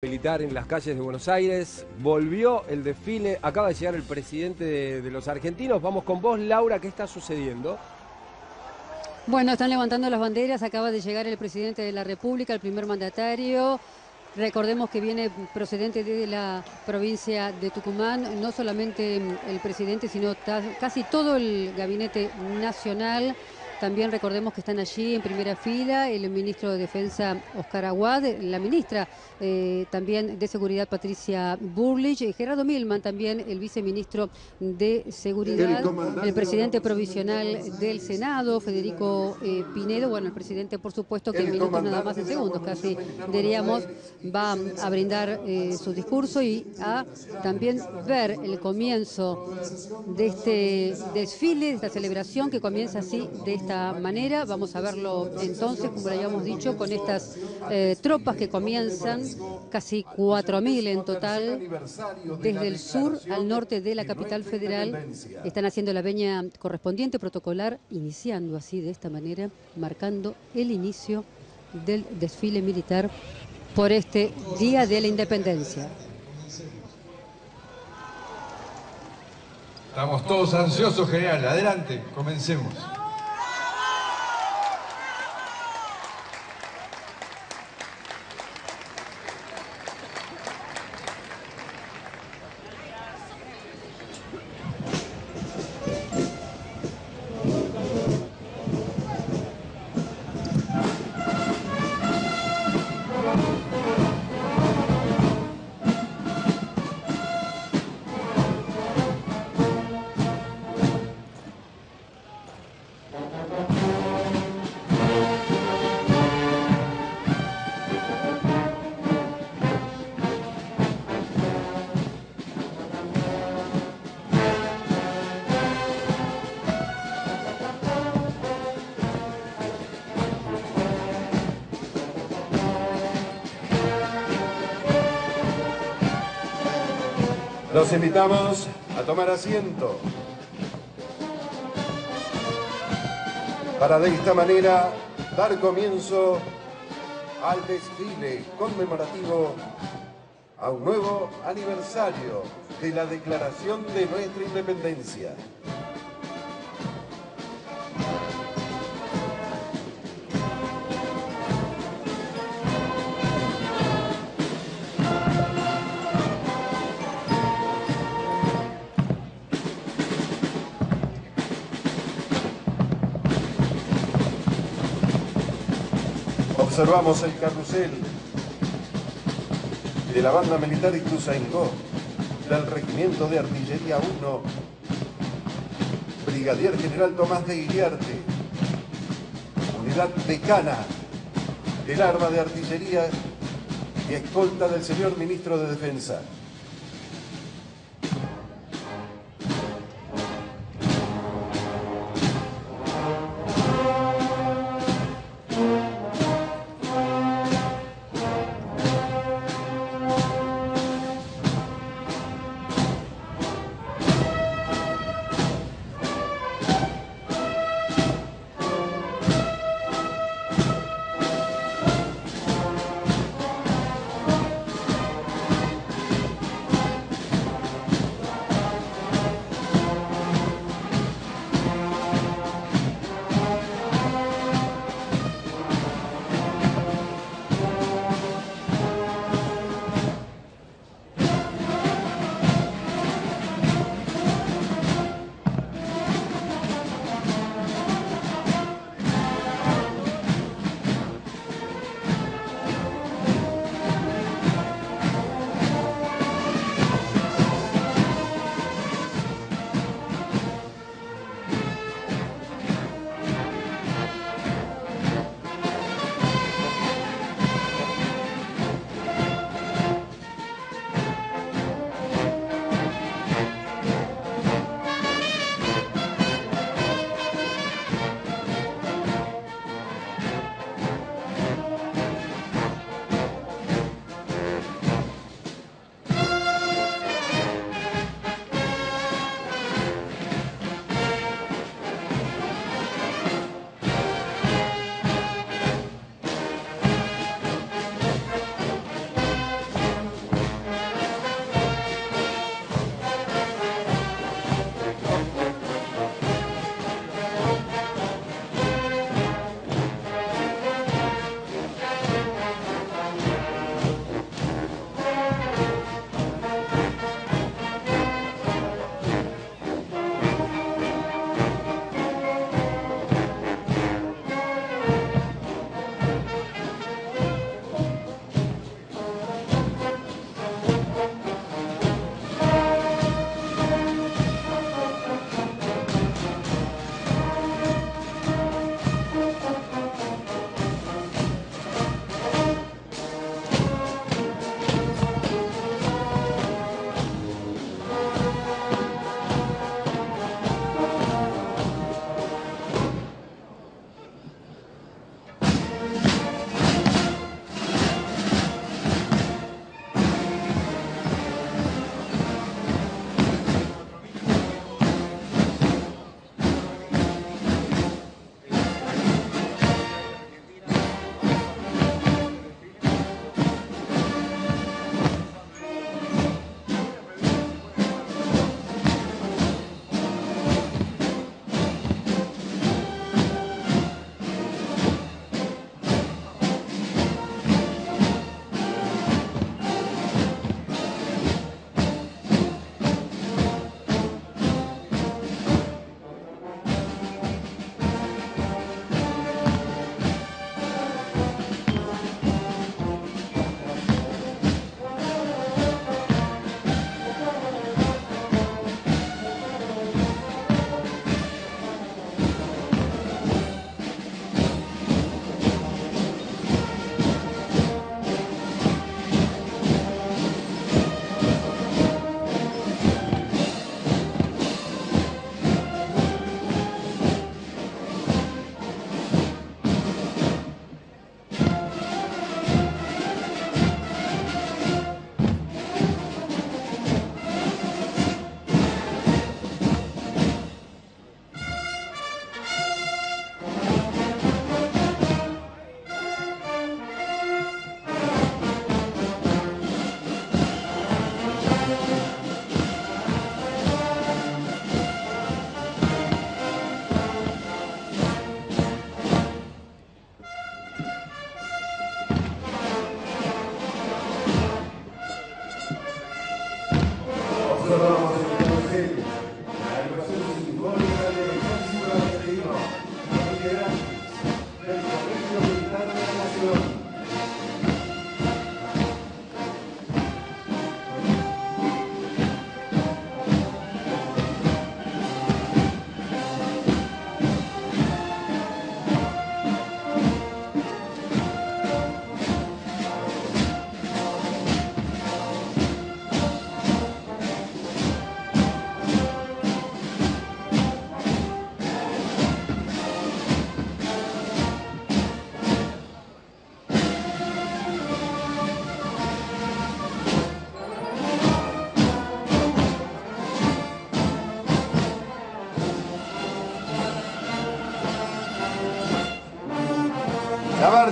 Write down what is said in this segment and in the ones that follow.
militar en las calles de Buenos Aires, volvió el desfile, acaba de llegar el presidente de, los argentinos, vamos con vos Laura, ¿qué está sucediendo? Bueno, están levantando las banderas, acaba de llegar el presidente de la República, el primer mandatario, recordemos que viene procedente de la provincia de Tucumán, no solamente el presidente, sino casi todo el gabinete nacional, también recordemos que están allí en primera fila el ministro de Defensa Oscar Aguad, la ministra eh, también de Seguridad Patricia Burlich, Gerardo Milman también el viceministro de Seguridad, el, presidente provisional del Senado, Federico eh, Pinedo, bueno, el presidente por supuesto que en minutos nada más en segundos casi diríamos va a brindar eh, su discurso y a también ver el comienzo de este desfile, de esta celebración que comienza así de esta manera. Vamos a verlo entonces, como lo habíamos dicho, con estas eh, tropas que comienzan, casi 4.000 en total, desde el sur al norte de la capital federal. Están haciendo la veña correspondiente protocolar, iniciando así de esta manera, marcando el inicio del desfile militar por este Día de la Independencia. Estamos todos ansiosos, general. Adelante, comencemos. Los invitamos a tomar asiento para de esta manera dar comienzo al desfile conmemorativo a un nuevo aniversario de la declaración de nuestra independencia. Observamos el carrusel de la banda militar Ituzaingó, del Regimiento de Artillería 1, Brigadier General Tomás de Iriarte, Unidad Decana del Arma de Artillería y escolta del señor Ministro de Defensa.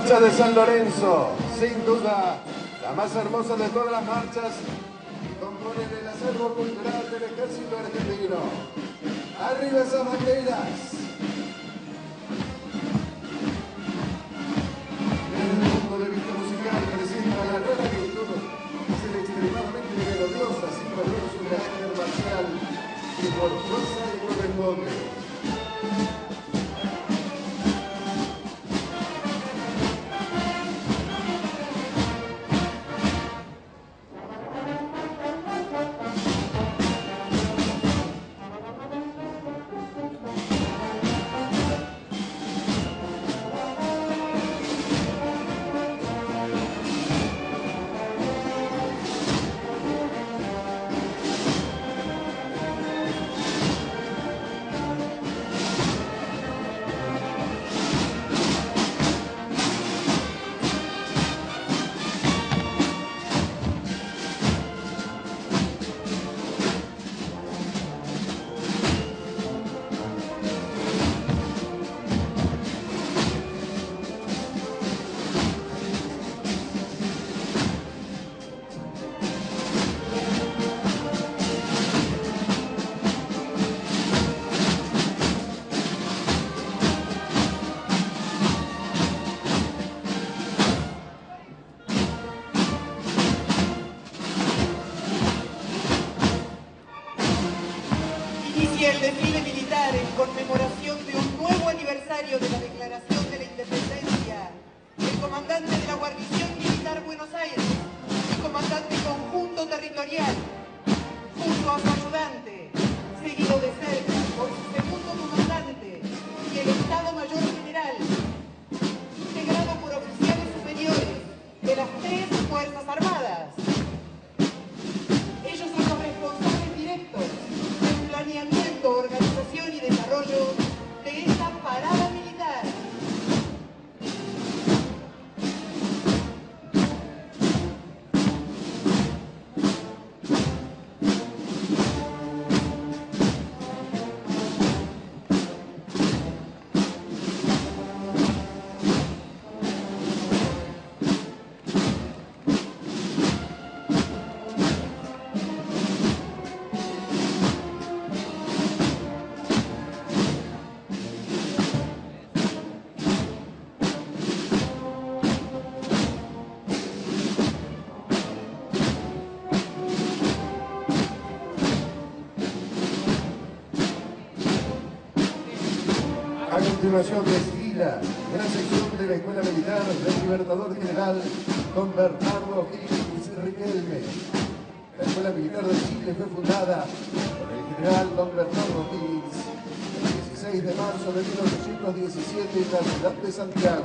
marcha de San Lorenzo, sin duda la más hermosa de todas las marchas que componen el acervo cultural del ejército argentino. ¡Arriba esas banderas! continuación desfila de la sección de la Escuela Militar del Libertador General Don Bernardo Gil Riquelme. La Escuela Militar de Chile fue fundada por el general Don Bernardo Gil el 16 de marzo de 1917 en la ciudad de Santiago.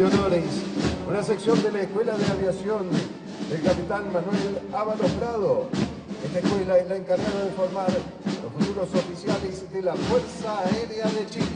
de honores, una sección de la Escuela de Aviación del capitán Manuel Ábalos Prado. Esta escuela es la encargada de formar los futuros oficiales de la Fuerza Aérea de Chile.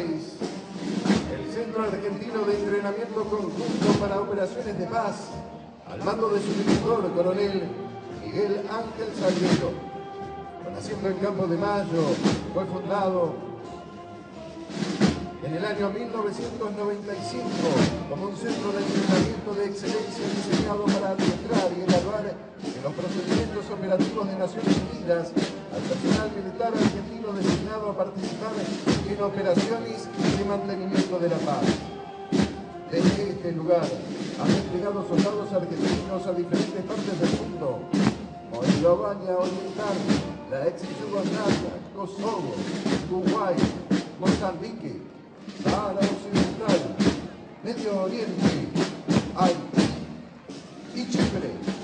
El Centro Argentino de Entrenamiento Conjunto para Operaciones de Paz, al mando de su director, coronel Miguel Ángel Salguero. Naciendo en Campo de Mayo, fue fundado en el año 1995 como un centro de entrenamiento de excelencia diseñado para adiestrar y evaluar en los procedimientos operativos de Naciones Unidas al personal militar argentino designado a participar en operaciones de mantenimiento de la paz. Desde este lugar han desplegado soldados argentinos a diferentes partes del mundo, Moldovania Oriental, la ex Yugoslavia, Kosovo, Uruguay, Mozambique, Sahara Occidental, Medio Oriente, Haití y Chipre.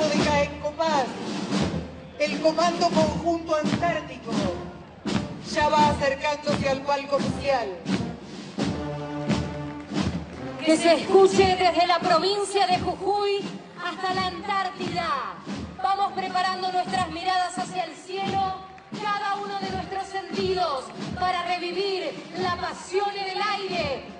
De Caecopaz, el Comando Conjunto Antártico ya va acercándose al palco oficial. Que se escuche desde la provincia de Jujuy hasta la Antártida. Vamos preparando nuestras miradas hacia el cielo, cada uno de nuestros sentidos, para revivir la pasión en el aire.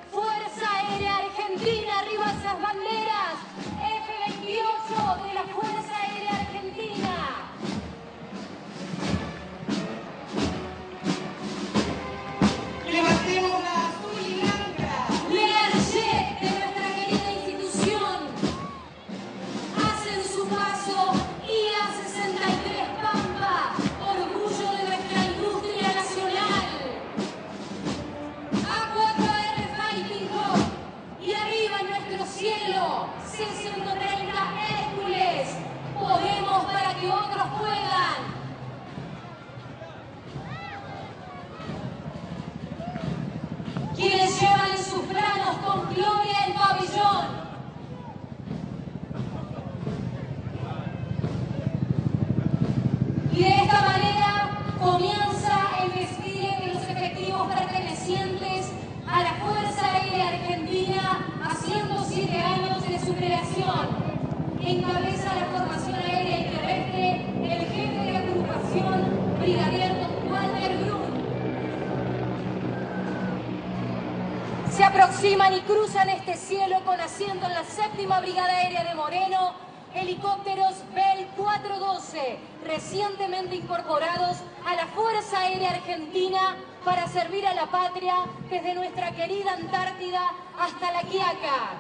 Cruzan este cielo con asiento en la séptima Brigada Aérea de Moreno, helicópteros Bell 412, recientemente incorporados a la Fuerza Aérea Argentina para servir a la patria desde nuestra querida Antártida hasta La Quiaca.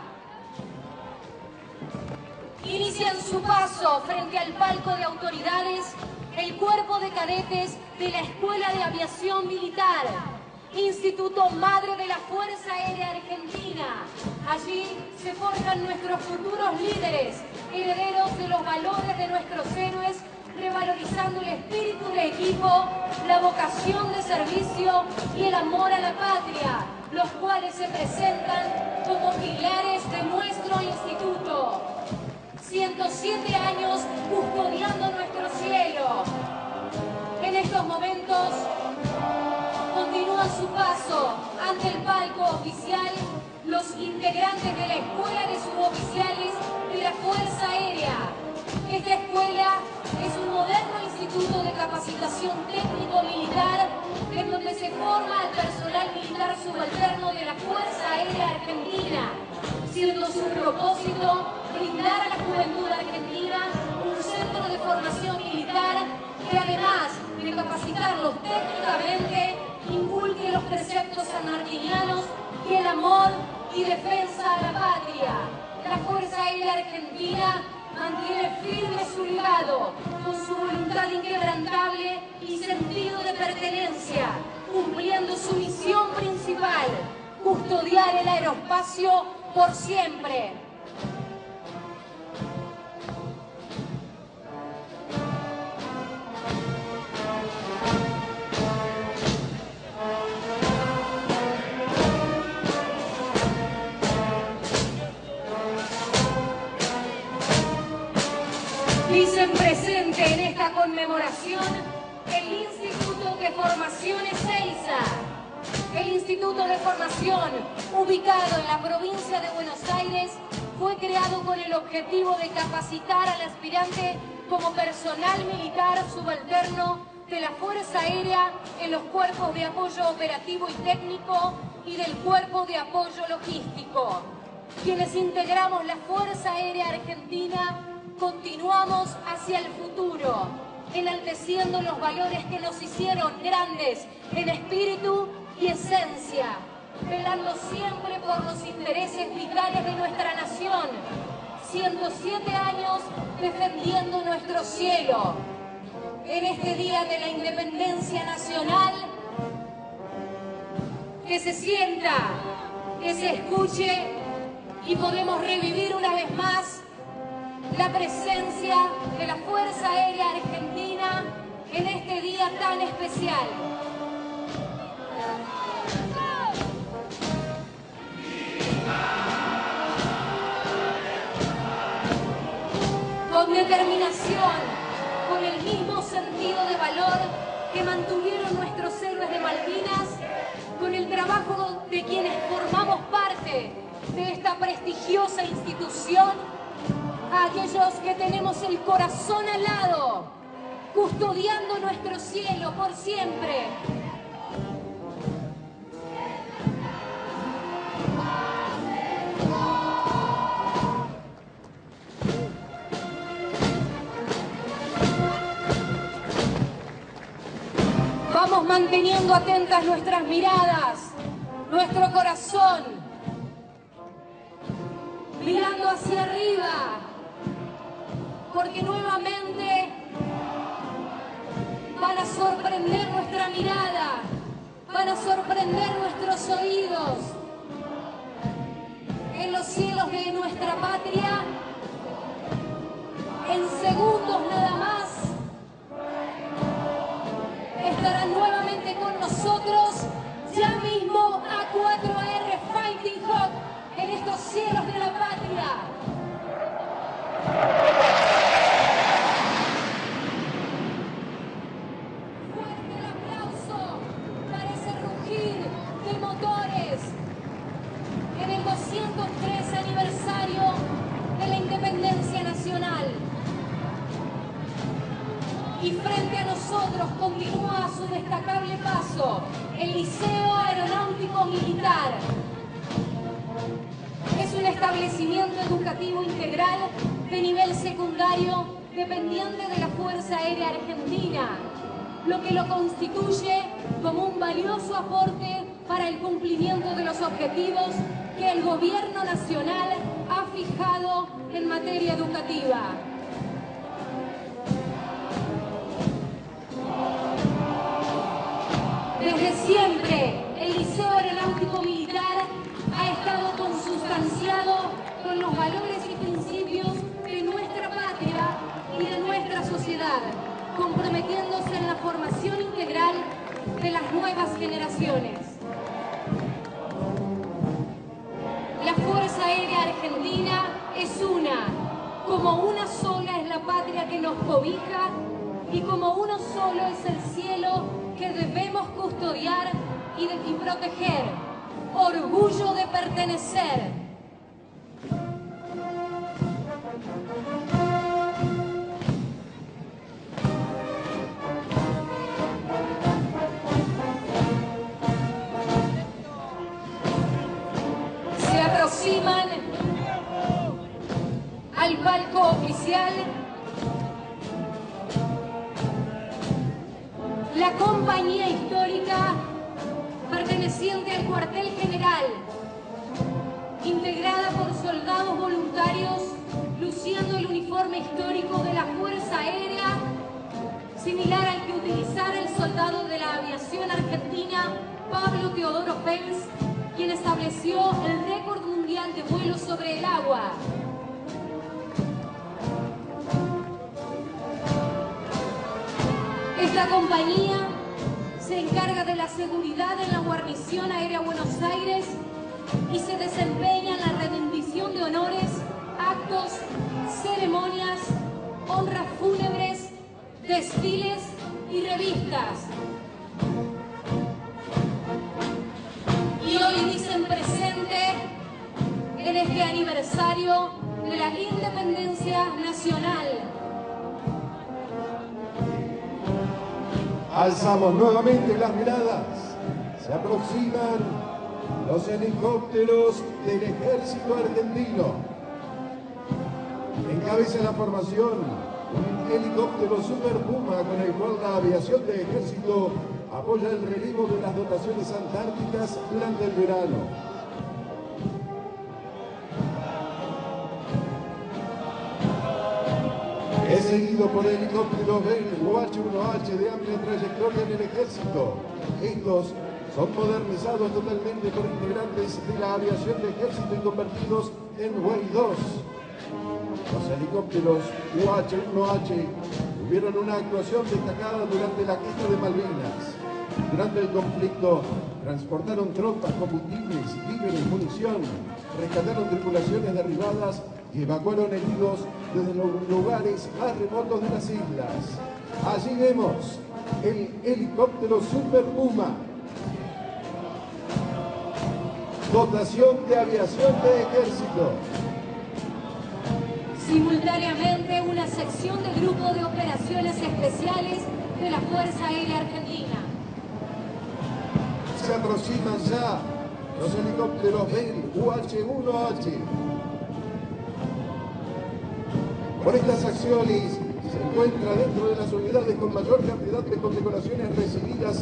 Inician su paso frente al palco de autoridades el cuerpo de cadetes de la Escuela de Aviación Militar, Instituto Madre de la Fuerza Aérea Argentina. Allí se forjan nuestros futuros líderes, herederos de los valores de nuestros héroes, revalorizando el espíritu de equipo, la vocación de servicio y el amor a la patria, los cuales se presentan como pilares de nuestro instituto. 107 años custodiando nuestro cielo. En estos momentos continúa su paso ante el palco oficial los integrantes de la Escuela de Suboficiales de la Fuerza Aérea. Esta escuela es un moderno instituto de capacitación técnico-militar en donde se forma al personal militar subalterno de la Fuerza Aérea Argentina, siendo su propósito brindar a la juventud argentina un centro de formación militar que además de capacitarlos técnicamente, inculque los preceptos sanmartinianos y el amor y defensa a la patria. La Fuerza Aérea Argentina mantiene firme su legado con su voluntad inquebrantable y sentido de pertenencia, cumpliendo su misión principal, custodiar el aeroespacio por siempre. Esta conmemoración el Instituto de Formación Ezeiza. El Instituto de Formación, ubicado en la provincia de Buenos Aires, fue creado con el objetivo de capacitar al aspirante como personal militar subalterno de la Fuerza Aérea en los cuerpos de apoyo operativo y técnico y del cuerpo de apoyo logístico. Quienes integramos la Fuerza Aérea Argentina continuamos hacia el futuro, enalteciendo los valores que nos hicieron grandes en espíritu y esencia, velando siempre por los intereses vitales de nuestra nación, 107 años defendiendo nuestro cielo. En este Día de la Independencia Nacional, que se sienta, que se escuche y podemos revivir una vez más la presencia de la Fuerza Aérea Argentina en este día tan especial. Con determinación, con el mismo sentido de valor que mantuvieron nuestros héroes de Malvinas, con el trabajo de quienes formamos parte de esta prestigiosa institución, a aquellos que tenemos el corazón al lado, custodiando nuestro cielo por siempre. Vamos manteniendo atentas nuestras miradas, nuestro corazón, mirando hacia arriba, porque nuevamente van a sorprender nuestra mirada, van a sorprender nuestros oídos. En los cielos de nuestra patria, en segundos nada más, estarán nuevamente con nosotros ya mismo A4R Fighting Hawk en estos cielos de la patria. Y frente a nosotros continúa su destacable paso el Liceo Aeronáutico Militar. Es un establecimiento educativo integral de nivel secundario dependiente de la Fuerza Aérea Argentina, lo que lo constituye como un valioso aporte para el cumplimiento de los objetivos que el Gobierno Nacional ha fijado en materia educativa. Siempre, el Liceo Aeronáutico Militar ha estado consustanciado con los valores y principios de nuestra patria y de nuestra sociedad, comprometiéndose en la formación integral de las nuevas generaciones. La Fuerza Aérea Argentina es una, como una sola es la patria que nos cobija y como uno solo es el cielo que debemos custodiar y, de- y proteger. orgullo de pertenecer. Se aproximan al palco oficial la compañía histórica perteneciente al cuartel general, integrada por soldados voluntarios luciendo el uniforme histórico de la Fuerza Aérea, similar al que utilizara el soldado de la aviación argentina Pablo Teodoro Pence, quien estableció el récord mundial de vuelo sobre el agua. Esta compañía se encarga de la seguridad en la guarnición aérea Buenos Aires y se desempeña en la rendición de honores, actos, ceremonias, honras fúnebres, desfiles y revistas. Y hoy dicen presente en este aniversario de la independencia nacional. Alzamos nuevamente las miradas. Se aproximan los helicópteros del ejército argentino. Encabeza la formación un helicóptero Super Puma con el cual la aviación de ejército apoya el relevo de las dotaciones antárticas durante el verano. Es seguido por helicópteros Bell UH-1H de amplia trayectoria en el ejército. Estos son modernizados totalmente por integrantes de la aviación de ejército y convertidos en Way 2. Los helicópteros UH-1H tuvieron una actuación destacada durante la guerra de Malvinas. Durante el conflicto, transportaron tropas, combustibles, víveres, munición, rescataron tripulaciones derribadas y evacuaron heridos desde los lugares más remotos de las islas. Allí vemos el helicóptero Super Puma, dotación de aviación de ejército. Simultáneamente una sección del Grupo de Operaciones Especiales de la Fuerza Aérea Argentina. Se aproximan ya los helicópteros Bell UH-1H. Por estas acciones se encuentra dentro de las unidades con mayor cantidad de condecoraciones recibidas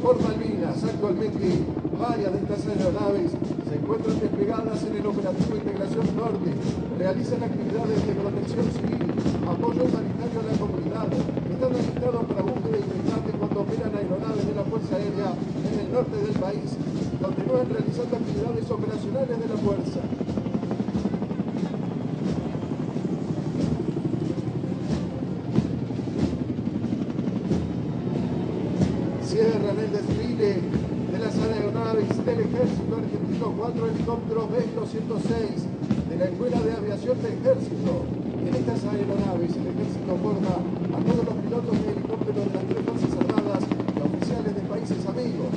por Malvinas. Actualmente, varias de estas aeronaves se encuentran desplegadas en el operativo Integración Norte. Realizan actividades de protección civil, apoyo humanitario a la comunidad. Están alistados para búsqueda y rescate cuando operan aeronaves de la Fuerza Aérea en el norte del país. Continúan realizando actividades operacionales de la Fuerza. Cierran el desfile de las aeronaves del ejército argentino, cuatro helicópteros B-206 de la Escuela de Aviación del Ejército. En estas aeronaves el ejército forma a todos los pilotos de helicópteros de las tres fuerzas armadas y oficiales de países amigos.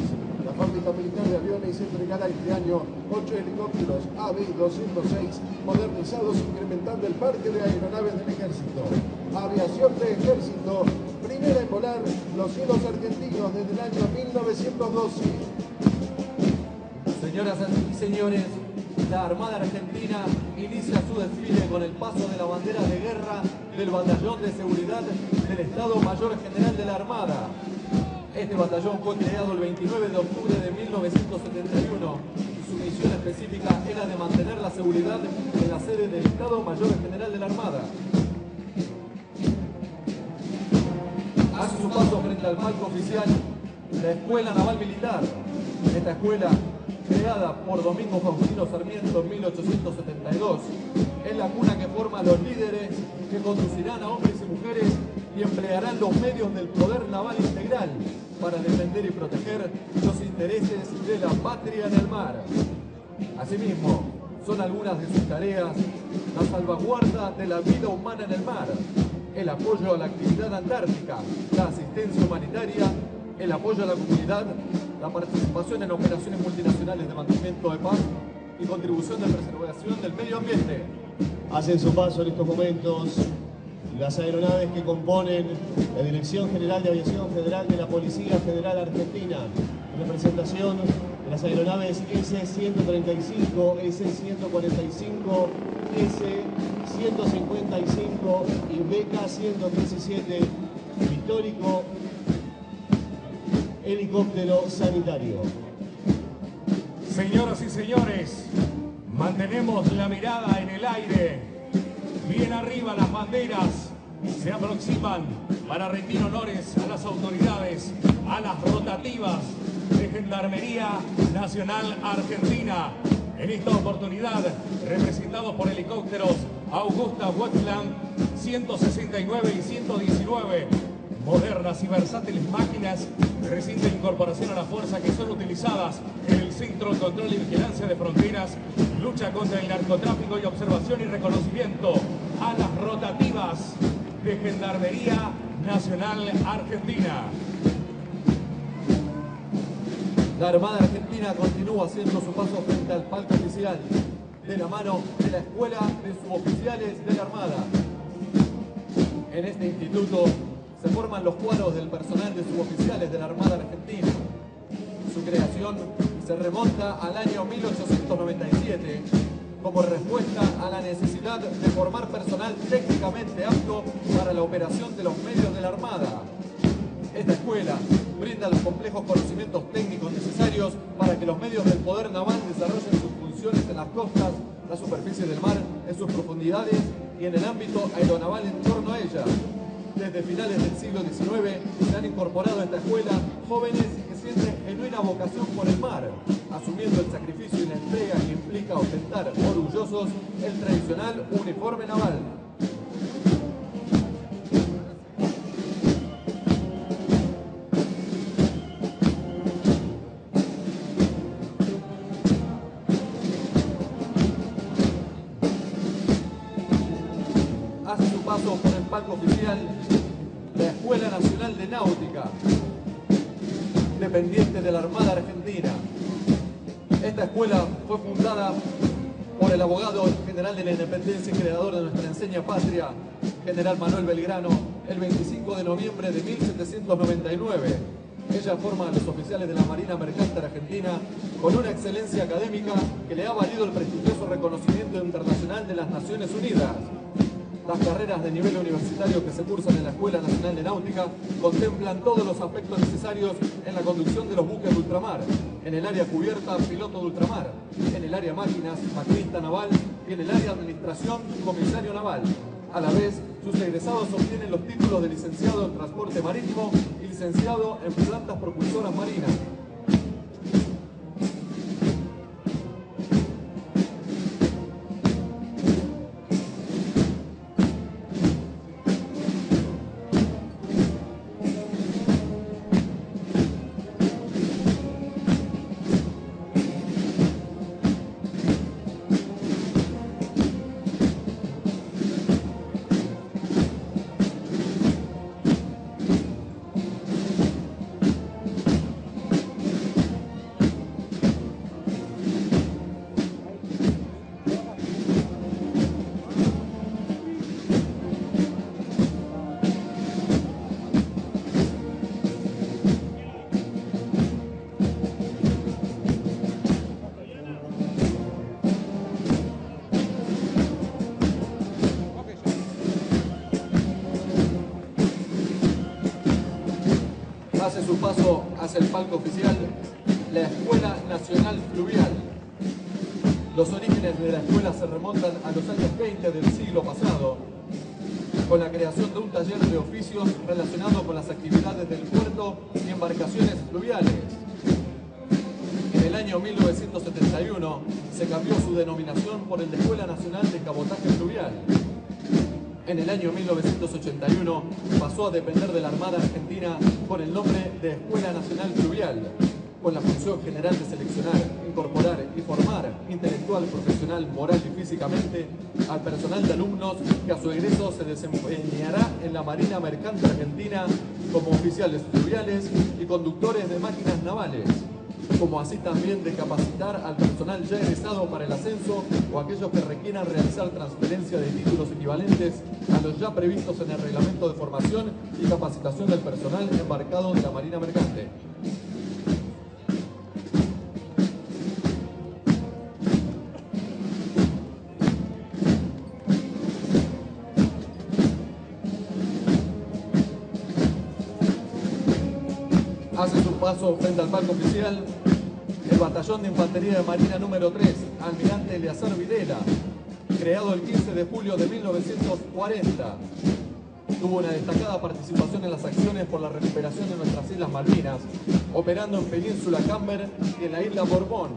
La fábrica militar de aviones entregará este año ocho helicópteros AB-206 modernizados incrementando el parque de aeronaves del ejército. Aviación de ejército, primera volar los cielos argentinos desde el año 1912. Señoras y señores, la Armada Argentina inicia su desfile con el paso de la bandera de guerra del Batallón de Seguridad del Estado Mayor General de la Armada. Este batallón fue creado el 29 de octubre de 1971 y su misión específica era de mantener la seguridad en la sede del Estado Mayor General de la Armada. Su paso frente al palco oficial la Escuela Naval Militar. Esta escuela, creada por Domingo Faustino Sarmiento en 1872, es la cuna que forma los líderes que conducirán a hombres y mujeres y emplearán los medios del poder naval integral para defender y proteger los intereses de la patria en el mar. Asimismo, son algunas de sus tareas la salvaguarda de la vida humana en el mar, el apoyo a la actividad antártica, la asistencia humanitaria, el apoyo a la comunidad, la participación en operaciones multinacionales de mantenimiento de paz y contribución de preservación del medio ambiente. Hacen su paso en estos momentos las aeronaves que componen la Dirección General de Aviación Federal de la Policía Federal Argentina, en representación de las aeronaves S-135, S-145, S-155 y BK-117, histórico helicóptero sanitario. Señoras y señores, mantenemos la mirada en el aire. Bien arriba las banderas se aproximan para rendir honores a las autoridades, a las rotativas de Gendarmería Nacional Argentina. En esta oportunidad, representados por helicópteros Augusta Westland 169 y 119, modernas y versátiles máquinas de reciente incorporación a la fuerza que son utilizadas en el Centro de Control y Vigilancia de Fronteras, lucha contra el narcotráfico y observación y reconocimiento a las rotativas de Gendarmería Nacional Argentina. La Armada Argentina continúa haciendo su paso frente al palco oficial de la mano de la Escuela de Suboficiales de la Armada. En este instituto se forman los cuadros del personal de suboficiales de la Armada Argentina. Su creación se remonta al año 1897 como respuesta a la necesidad de formar personal técnicamente apto para la operación de los medios de la Armada. Esta escuela brinda los complejos conocimientos técnicos necesarios para que los medios del poder naval desarrollen sus en las costas, la superficie del mar, en sus profundidades y en el ámbito aeronaval en torno a ella, desde finales del siglo XIX se han incorporado a esta escuela jóvenes que sienten genuina vocación por el mar, asumiendo el sacrificio y la entrega que implica ostentar orgullosos el tradicional uniforme naval. Esta escuela fue fundada por el abogado general de la independencia y creador de nuestra enseña patria, general Manuel Belgrano, el 25 de noviembre de 1799. Ella forma a los oficiales de la Marina Mercante Argentina con una excelencia académica que le ha valido el prestigioso reconocimiento internacional de las Naciones Unidas. Las carreras de nivel universitario que se cursan en la Escuela Nacional de Náutica contemplan todos los aspectos necesarios en la conducción de los buques de ultramar, en el área cubierta, piloto de ultramar, en el área máquinas, maquinista naval y en el área administración, comisario naval. A la vez, sus egresados obtienen los títulos de licenciado en transporte marítimo y licenciado en plantas propulsoras marinas. Su paso hacia el palco oficial la Escuela Nacional Fluvial. Los orígenes de la escuela se remontan a los años 20 del siglo pasado, con la creación de un taller de oficios relacionado con las actividades del puerto y embarcaciones fluviales. En el año 1971 se cambió su denominación por el de Escuela Nacional de Cabotaje Fluvial. En el año 1981 pasó a depender de la Armada Argentina con el nombre de Escuela Nacional Fluvial, con la función general de seleccionar, incorporar y formar intelectual, profesional, moral y físicamente al personal de alumnos que a su egreso se desempeñará en la Marina Mercante Argentina como oficiales fluviales y conductores de máquinas navales. Como así también de capacitar al personal ya egresado para el ascenso o aquellos que requieran realizar transferencia de títulos equivalentes a los ya previstos en el reglamento de formación y capacitación del personal embarcado de la Marina Mercante. Paso frente al palco oficial el batallón de infantería de marina número 3, almirante Eleazar Videla, creado el 15 de julio de 1940. Tuvo una destacada participación en las acciones por la recuperación de nuestras Islas Malvinas, operando en Península Camber y en la isla Borbón.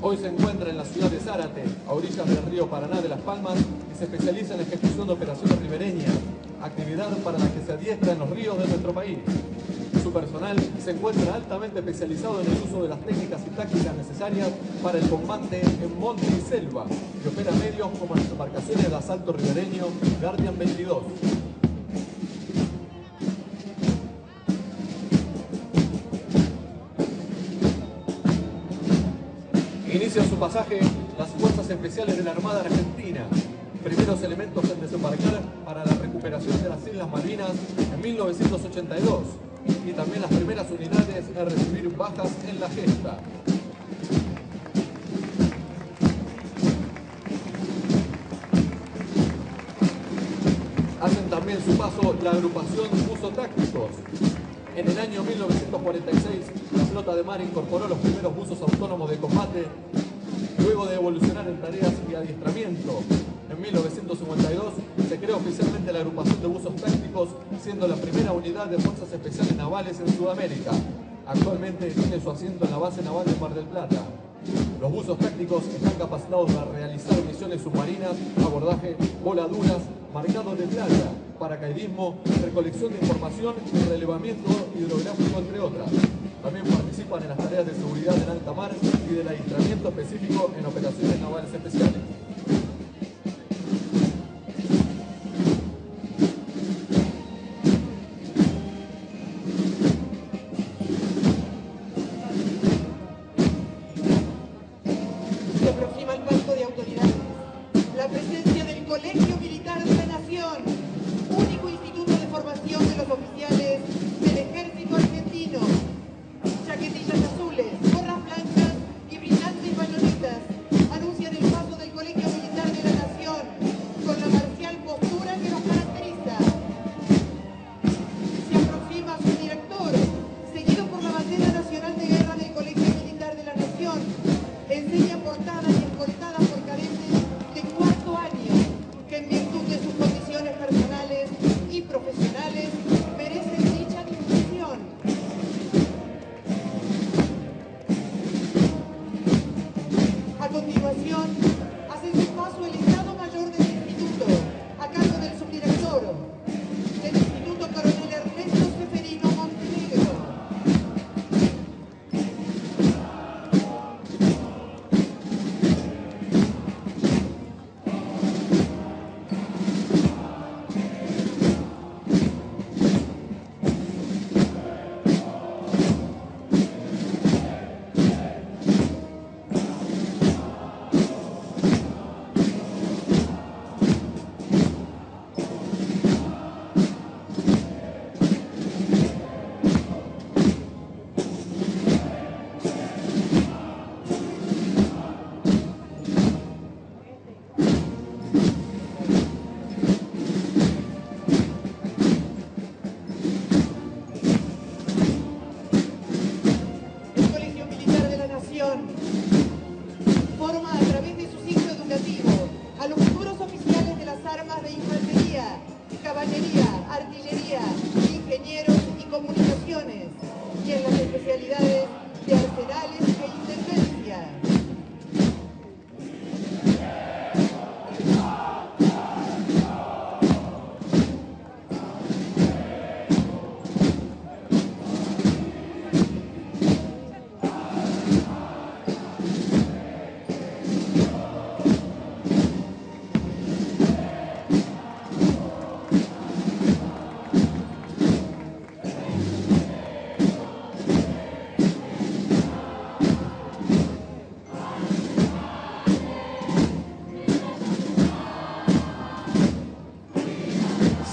Hoy se encuentra en la ciudad de Zárate, a orillas del río Paraná de Las Palmas, y se especializa en la ejecución de operaciones ribereñas, actividad para la que se adiestra en los ríos de nuestro país. Su personal se encuentra altamente especializado en el uso de las técnicas y tácticas necesarias para el combate en monte y selva y opera medios como las embarcaciones de asalto ribereño Guardian 22. Inicia su pasaje las Fuerzas Especiales de la Armada Argentina, primeros elementos en desembarcar para la recuperación de las Islas Malvinas en 1982 y también las primeras unidades a recibir bajas en la gesta. Hacen también su paso la agrupación Uso Tácticos. En el año 1946, la flota de mar incorporó los primeros buzos autónomos de combate, luego de evolucionar en tareas y adiestramiento. En 1952 se creó oficialmente la agrupación de buzos tácticos, siendo la primera unidad de fuerzas especiales navales en Sudamérica. Actualmente tiene su asiento en la base naval de Mar del Plata. Los buzos tácticos están capacitados para realizar misiones submarinas, abordaje, voladuras, marcados de playa, paracaidismo, recolección de información y relevamiento hidrográfico, entre otras. También participan en las tareas de seguridad en alta mar y del adiestramiento específico en operaciones navales especiales.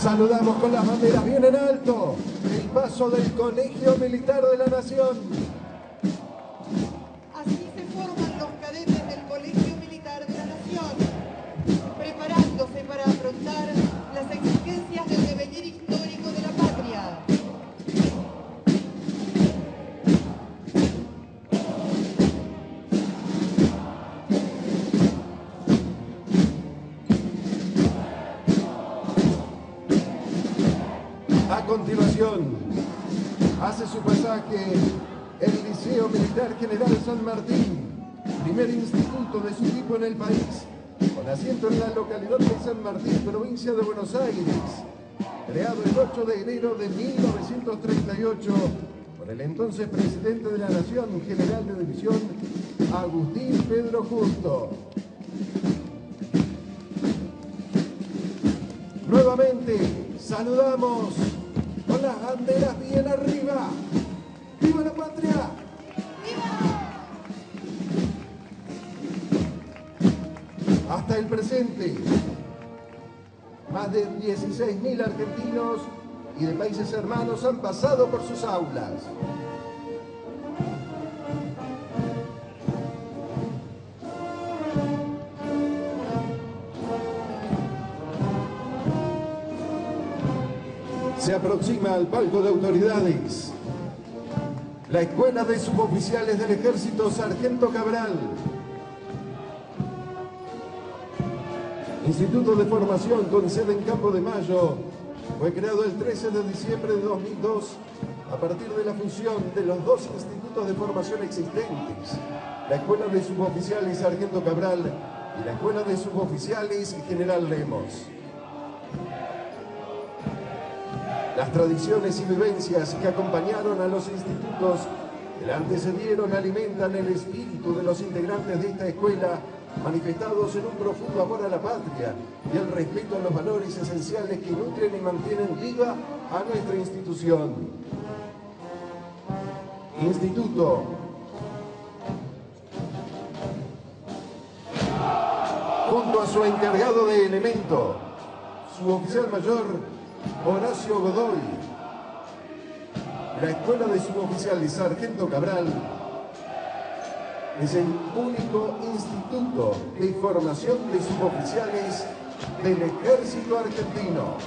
Saludamos con las banderas bien en alto. El paso del Colegio Militar de la Nación. Provincia de Buenos Aires, creado el 8 de enero de 1938 por el entonces presidente de la Nación, general de división, Agustín Pedro Justo. Nuevamente saludamos con las banderas bien arriba. ¡Viva la patria! Hasta el presente, más de 16.000 argentinos y de países hermanos han pasado por sus aulas. Se aproxima al palco de autoridades la Escuela de Suboficiales del Ejército Sargento Cabral. Instituto de Formación con sede en Campo de Mayo. Fue creado el 13 de diciembre de 2002 a partir de la fusión de los dos institutos de formación existentes, la Escuela de Suboficiales Sargento Cabral y la Escuela de Suboficiales General Lemos. Las tradiciones y vivencias que acompañaron a los institutos que antecedieron alimentan el espíritu de los integrantes de esta escuela, manifestados en un profundo amor a la patria y el respeto a los valores esenciales que nutren y mantienen viva a nuestra institución. Instituto junto a su encargado de elemento, su oficial mayor, Horacio Godoy, la Escuela de Suboficiales Sargento Cabral es el único instituto de formación de suboficiales del Ejército Argentino.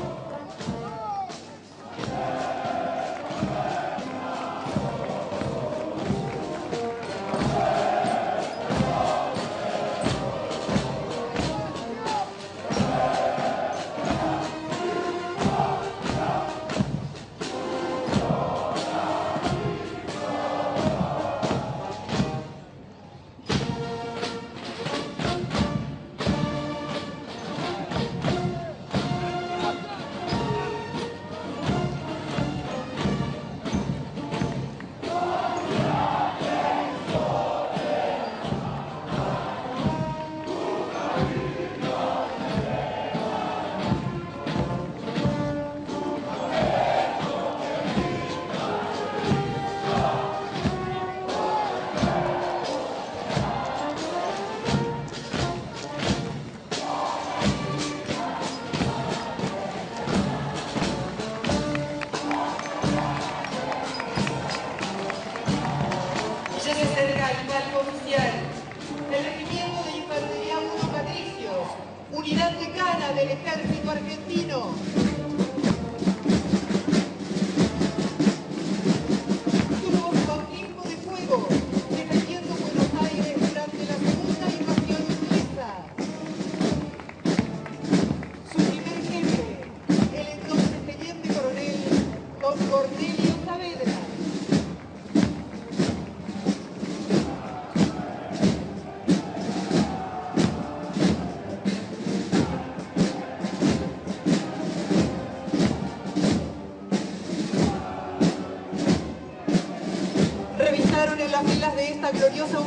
Filas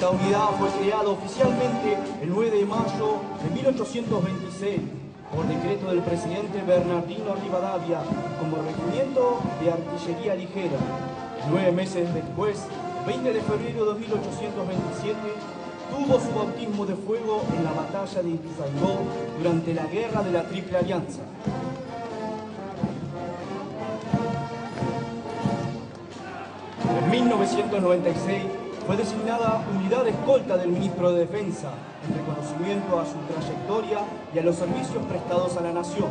Esta unidad fue creada oficialmente el 9 de mayo de 1826 por decreto del presidente Bernardino Rivadavia como regimiento de artillería ligera. Nueve meses después, 20 de febrero de 1827, tuvo su bautismo de fuego en la batalla de Ituzaingó durante la Guerra de la Triple Alianza. En 1996 fue designada unidad de escolta del ministro de Defensa en reconocimiento a su trayectoria y a los servicios prestados a la nación.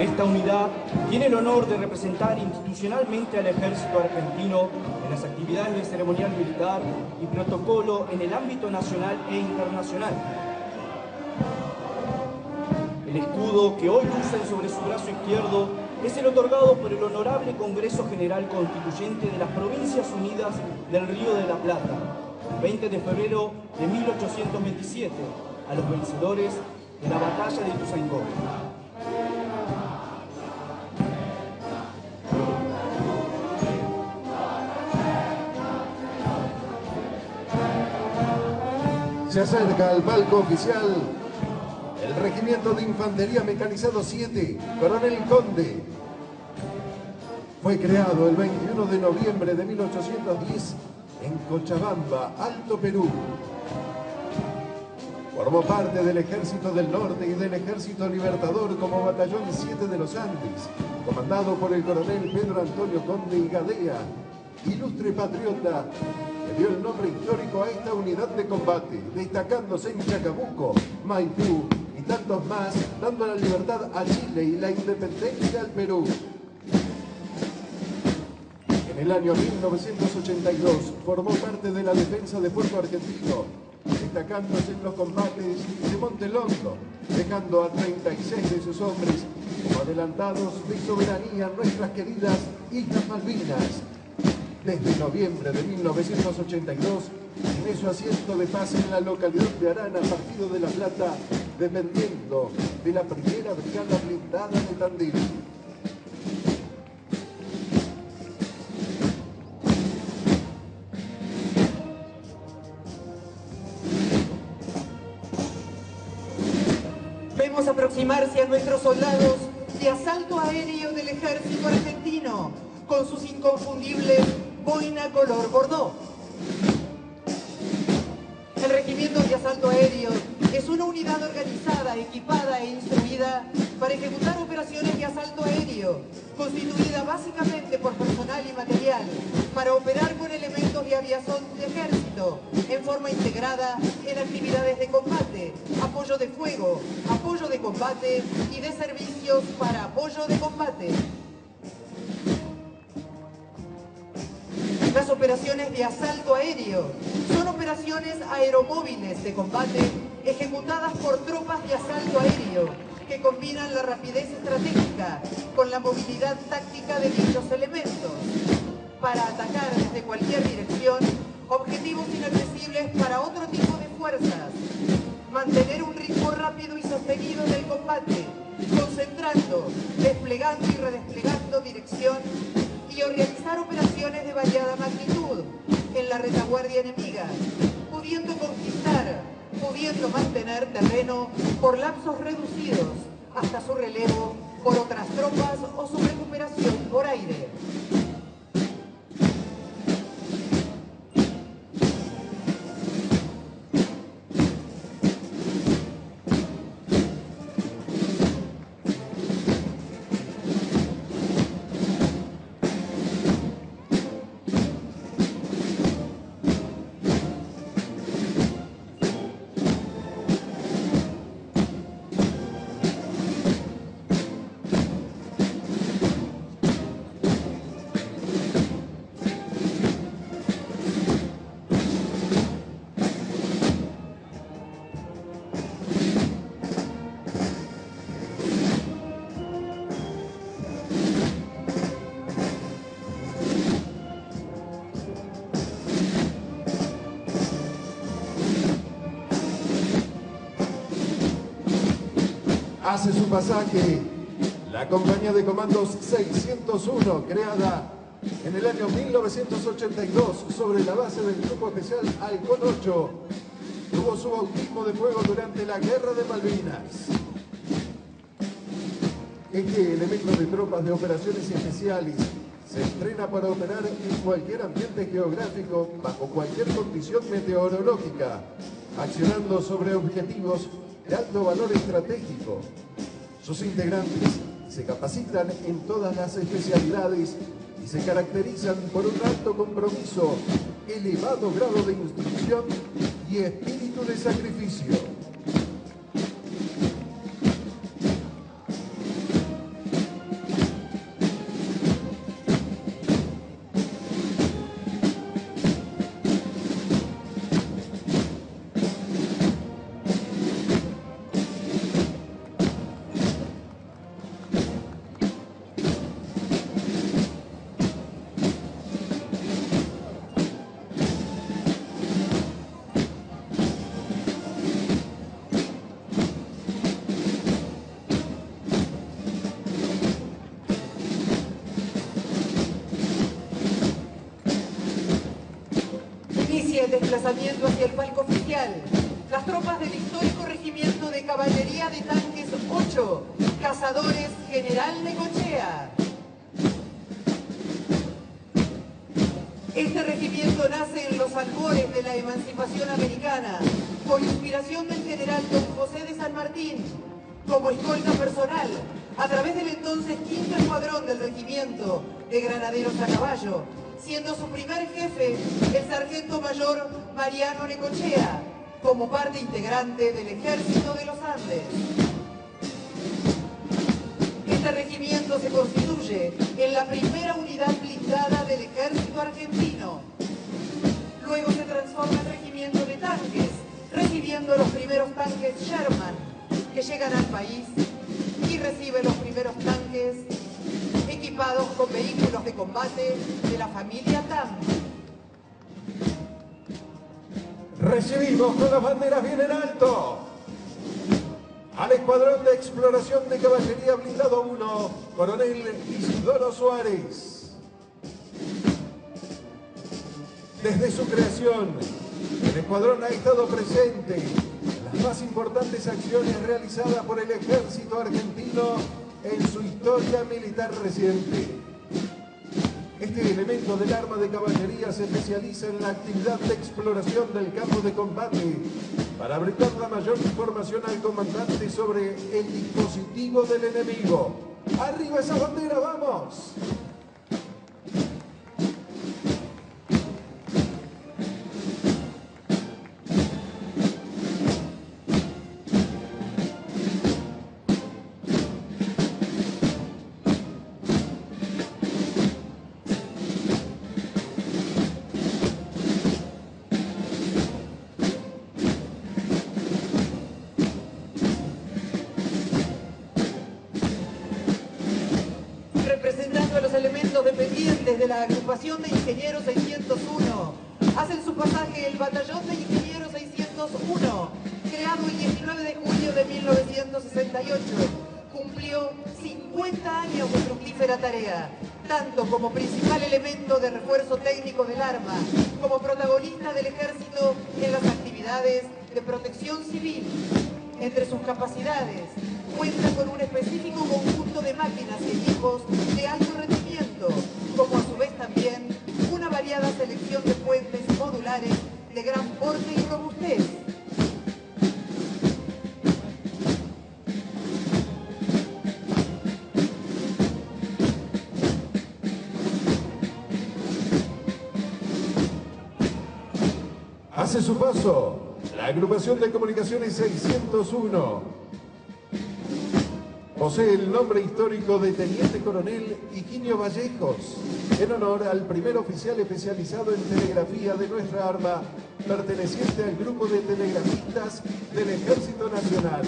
Esta unidad tiene el honor de representar institucionalmente al ejército argentino en las actividades de ceremonial militar y protocolo en el ámbito nacional e internacional. El escudo que hoy lucen sobre su brazo izquierdo es el otorgado por el Honorable Congreso General Constituyente de las Provincias Unidas del Río de la Plata, el 20 de febrero de 1827, a los vencedores de la batalla de Ituzaingó. Se acerca al palco oficial el Regimiento de Infantería Mecanizado 7, Coronel Conde. Fue creado el 21 de noviembre de 1810 en Cochabamba, Alto Perú. Formó parte del Ejército del Norte y del Ejército Libertador como Batallón 7 de los Andes, comandado por el coronel Pedro Antonio Conde y Gadea, ilustre patriota que dio el nombre histórico a esta unidad de combate, destacándose en Chacabuco, Maipú tantos más, dando la libertad a Chile y la independencia al Perú. En el año 1982 formó parte de la defensa de Puerto Argentino, destacándose en los combates de Montelondo, dejando a 36 de sus hombres como adelantados de soberanía en nuestras queridas Islas Malvinas. Desde noviembre de 1982, tiene su asiento de paz en la localidad de Arana, partido de La Plata, dependiendo de la primera brigada blindada de Tandil. Vemos aproximarse a nuestros soldados de asalto aéreo del ejército argentino con sus inconfundibles boina color bordó. El regimiento de asalto aéreo es una unidad organizada, equipada e instruida para ejecutar operaciones de asalto aéreo, constituida básicamente por personal y material, para operar con elementos de aviación de ejército, en forma integrada en actividades de combate, apoyo de fuego, apoyo de combate y de servicios para apoyo de combate. Las operaciones de asalto aéreo son operaciones aeromóviles de combate ejecutadas por tropas de asalto aéreo que combinan la rapidez estratégica con la movilidad táctica de dichos elementos para atacar desde cualquier dirección objetivos inaccesibles para otro tipo de fuerzas. Mantener un ritmo rápido y sostenido en el combate, concentrando, desplegando y redesplegando dirección y organizar operaciones de variada magnitud en la retaguardia enemiga, pudiendo conquistar, pudiendo mantener terreno por lapsos reducidos hasta su relevo por otras tropas o su recuperación por aire. Hace su pasaje la compañía de comandos 601, creada en el año 1982 sobre la base del Grupo Especial Halcón 8. Tuvo su bautismo de fuego durante la Guerra de Malvinas. Este elemento de tropas de operaciones especiales se entrena para operar en cualquier ambiente geográfico, bajo cualquier condición meteorológica, accionando sobre objetivos de alto valor estratégico. Sus integrantes se capacitan en todas las especialidades y se caracterizan por un alto compromiso, elevado grado de instrucción y espíritu de sacrificio. Como parte integrante del ejército de los Andes. Este regimiento se constituye en la primera unidad blindada del ejército argentino. Luego se transforma en regimiento de tanques, recibiendo los primeros tanques Sherman que llegan al país y recibe los primeros tanques equipados con vehículos de combate de la familia TAM. Recibimos con las banderas bien en alto al Escuadrón de Exploración de Caballería Blindado 1, Coronel Isidoro Suárez. Desde su creación, el escuadrón ha estado presente en las más importantes acciones realizadas por el ejército argentino en su historia militar reciente. Este elemento del arma de caballería se especializa en la actividad de exploración del campo de combate para brindar la mayor información al comandante sobre el dispositivo del enemigo. ¡Arriba esa bandera, vamos! Comunicaciones 601. Posee el nombre histórico de Teniente Coronel Higinio Vallejos, en honor al primer oficial especializado en telegrafía de nuestra arma, perteneciente al grupo de telegrafistas del Ejército Nacional.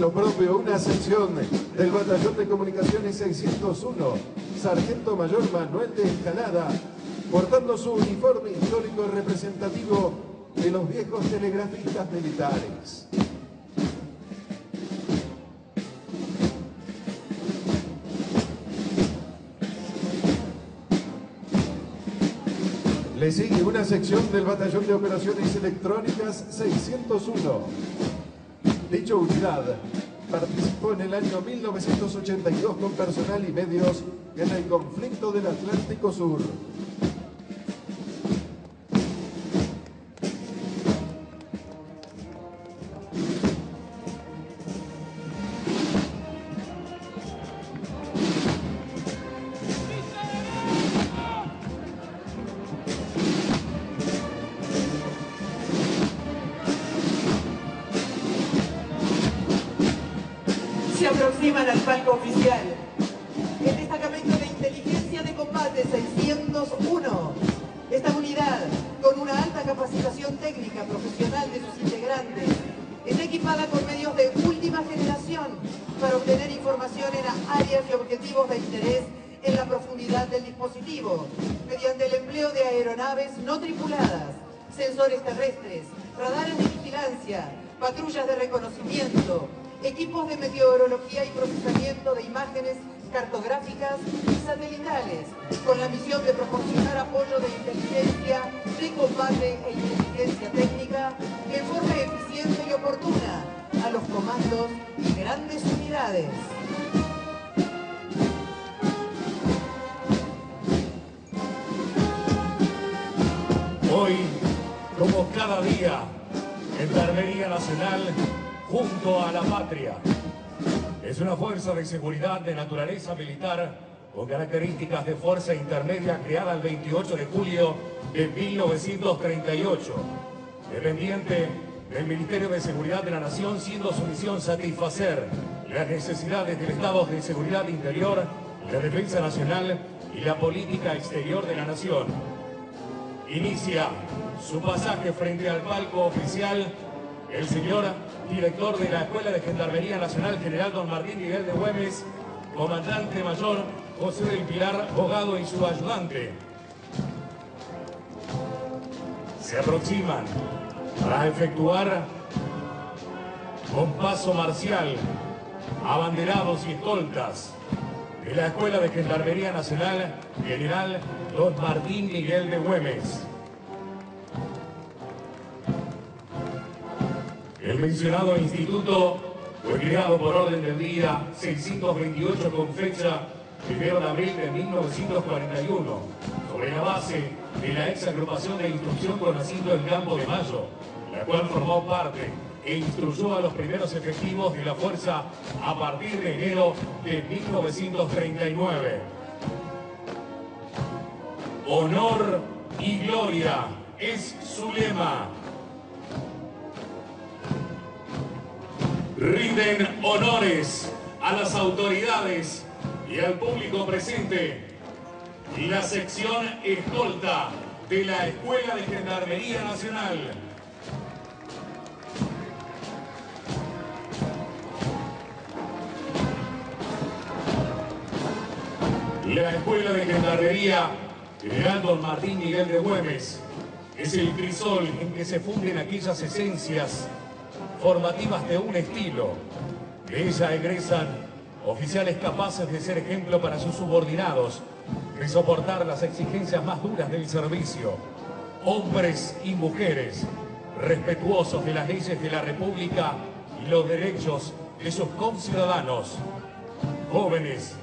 Lo propio una sección del Batallón de Comunicaciones 601, Sargento Mayor Manuel de Escalada, portando su uniforme histórico representativo de los viejos telegrafistas militares. Le sigue una sección del Batallón de Operaciones Electrónicas 601. Dicha unidad participó en el año 1982 con personal y medios en el conflicto del Atlántico Sur. Seguridad de naturaleza militar con características de fuerza intermedia creada el 28 de julio de 1938. Dependiente del Ministerio de Seguridad de la Nación, siendo su misión satisfacer las necesidades del Estado de Seguridad Interior, la Defensa Nacional y la política exterior de la Nación. Inicia su pasaje frente al palco oficial el señor director de la Escuela de Gendarmería Nacional, General Don Martín Miguel de Güemes, comandante mayor José del Pilar Bogado y su ayudante. Se aproximan para efectuar con paso marcial, abanderados y escoltas de la Escuela de Gendarmería Nacional, General Don Martín Miguel de Güemes. El mencionado instituto fue creado por orden del día 628 con fecha 1 de abril de 1941, sobre la base de la ex agrupación de instrucción con asiento en Campo de Mayo, la cual formó parte e instruyó a los primeros efectivos de la fuerza a partir de enero de 1939. Honor y gloria es su lema. Rinden honores a las autoridades y al público presente la sección escolta de la Escuela de Gendarmería Nacional. La Escuela de Gendarmería Don Martín Miguel de Güemes es el crisol en que se funden aquellas esencias formativas de un estilo. De ella egresan oficiales capaces de ser ejemplo para sus subordinados, de soportar las exigencias más duras del servicio. Hombres y mujeres respetuosos de las leyes de la República y los derechos de sus conciudadanos. Jóvenes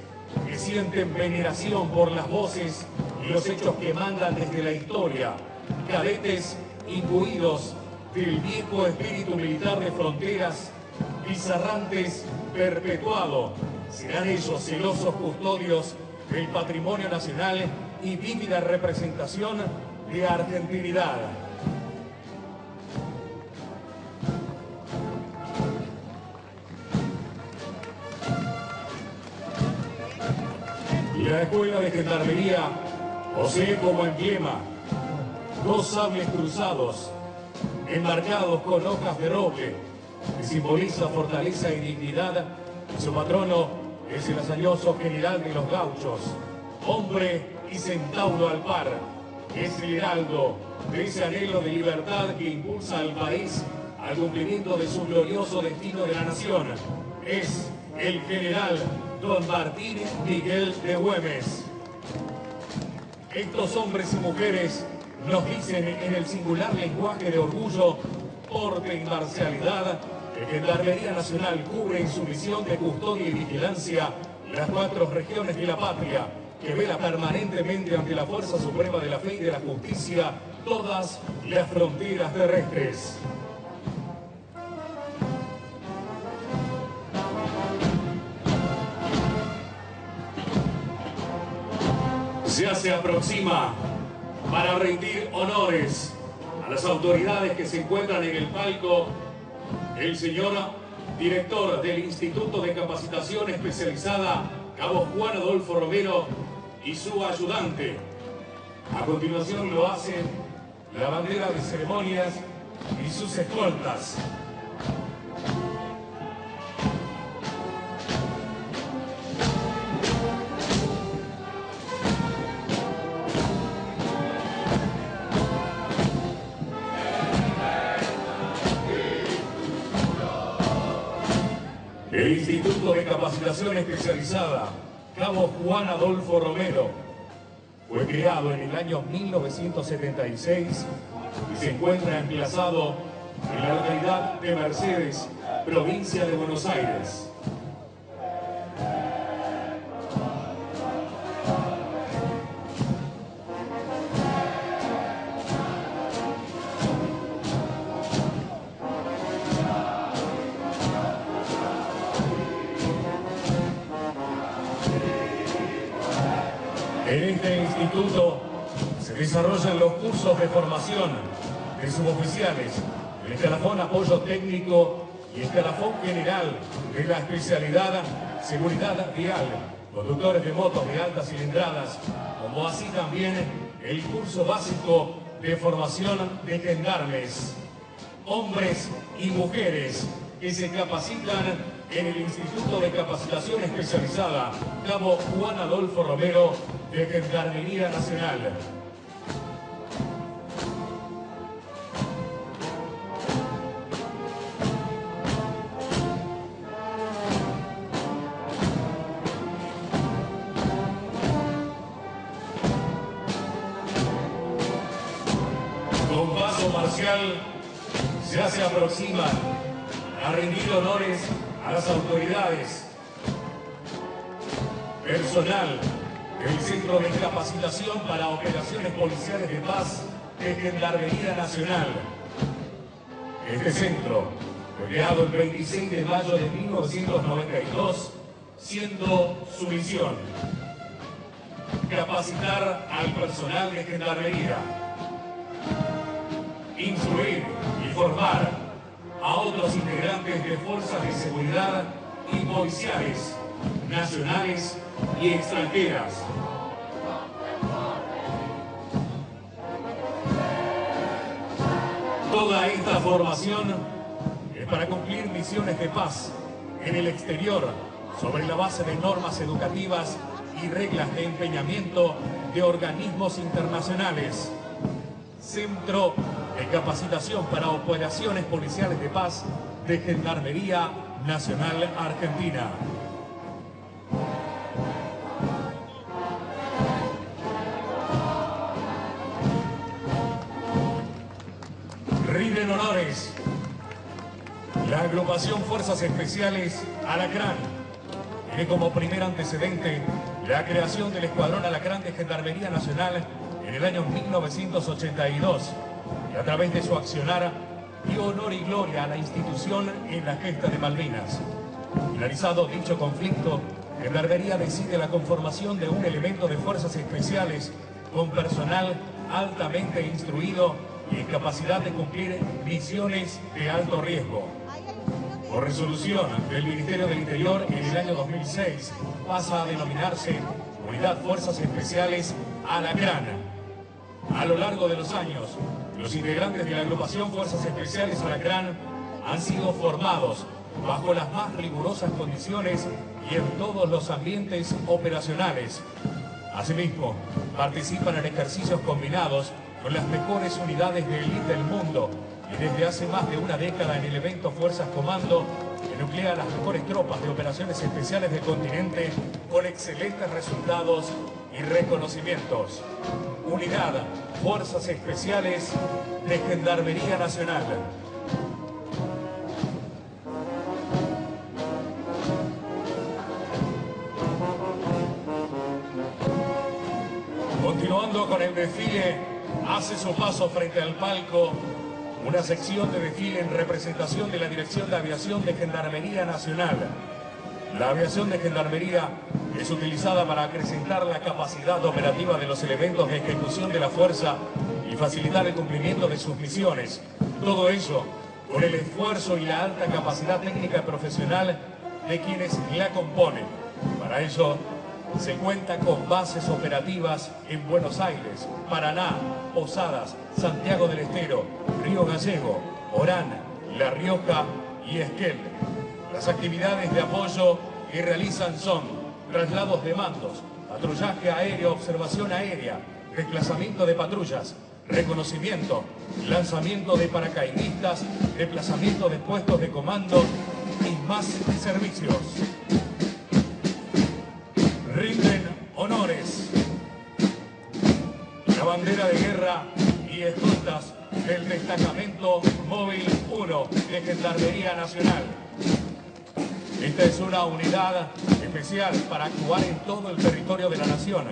que sienten veneración por las voces y los hechos que mandan desde la historia. Cadetes imbuidos del viejo espíritu militar de fronteras, pizarrantes perpetuado. Serán ellos celosos custodios del patrimonio nacional y vívida representación de argentinidad. La Escuela de Gendarmería posee como emblema dos sables cruzados enmarcados con hojas de roble que simboliza fortaleza y dignidad. Su patrono es el hazañoso general de los gauchos, hombre y centauro al par, es el heraldo de ese anhelo de libertad que impulsa al país al cumplimiento de su glorioso destino de la nación. Es el general Don Martín Miguel de Güemes. Estos hombres y mujeres nos dicen en el singular lenguaje de orgullo, porte y marcialidad que Gendarmería Nacional cubre en su misión de custodia y vigilancia las cuatro regiones de la patria, que vela permanentemente ante la fuerza suprema de la fe y de la justicia todas las fronteras terrestres. Ya se aproxima para rendir honores a las autoridades que se encuentran en el palco el señor director del Instituto de Capacitación Especializada, Cabo Juan Adolfo Romero, y su ayudante. A continuación lo hacen la bandera de ceremonias y sus escoltas. El Instituto de Capacitación Especializada, Cabo Juan Adolfo Romero, fue creado en el año 1976 y se encuentra emplazado en la localidad de Mercedes, provincia de Buenos Aires. Se desarrollan los cursos de formación de suboficiales, el escalafón apoyo técnico y escalafón general de la especialidad seguridad vial, conductores de motos de altas cilindradas, como así también el curso básico de formación de gendarmes, hombres y mujeres que se capacitan en el Instituto de Capacitación Especializada Cabo Juan Adolfo Romero de Gendarmería Nacional. Con paso marcial ya se aproximan a rendir honores a las autoridades, personal del Centro de Capacitación para Operaciones Policiales de Paz de Gendarmería Nacional. Este centro creado el 26 de mayo de 1992, siendo su misión capacitar al personal de Gendarmería, instruir y formar a otros integrantes de fuerzas de seguridad y policiales nacionales y extranjeras. Toda esta formación es para cumplir misiones de paz en el exterior sobre la base de normas educativas y reglas de empeñamiento de organismos internacionales. Centro de Capacitación para Operaciones Policiales de Paz de Gendarmería Nacional Argentina. Rinden honores la agrupación Fuerzas Especiales Alacrán tiene como primer antecedente la creación del Escuadrón Alacrán de Gendarmería Nacional en el año 1982 y a través de su accionar dio honor y gloria a la institución en la gesta de Malvinas. Finalizado dicho conflicto, Gendarmería decide la conformación de un elemento de fuerzas especiales con personal altamente instruido y capacidad de cumplir misiones de alto riesgo. Por resolución del Ministerio del Interior en el año 2006 pasa a denominarse Unidad Fuerzas Especiales Alacrán. A lo largo de los años, los integrantes de la agrupación Fuerzas Especiales Alacrán han sido formados bajo las más rigurosas condiciones y en todos los ambientes operacionales. Asimismo, participan en ejercicios combinados con las mejores unidades de élite del mundo y desde hace más de una década en el evento Fuerzas Comando, que nuclea las mejores tropas de operaciones especiales del continente con excelentes resultados y reconocimientos. Unidad Fuerzas Especiales de Gendarmería Nacional. Continuando con el desfile, hace su paso frente al palco una sección de desfile en representación de la Dirección de Aviación de Gendarmería Nacional. La aviación de Gendarmería es utilizada para acrecentar la capacidad operativa de los elementos de ejecución de la fuerza y facilitar el cumplimiento de sus misiones. Todo eso con el esfuerzo y la alta capacidad técnica y profesional de quienes la componen. Para ello, se cuenta con bases operativas en Buenos Aires, Paraná, Posadas, Santiago del Estero, Río Gallego, Orán, La Rioja y Esquel. Las actividades de apoyo que realizan son traslados de mandos, patrullaje aéreo, observación aérea, desplazamiento de patrullas, reconocimiento, lanzamiento de paracaidistas, desplazamiento de puestos de comando y más servicios. Honores. La bandera de guerra y escoltas del destacamento móvil 1 de Gendarmería Nacional. Esta es una unidad especial para actuar en todo el territorio de la nación,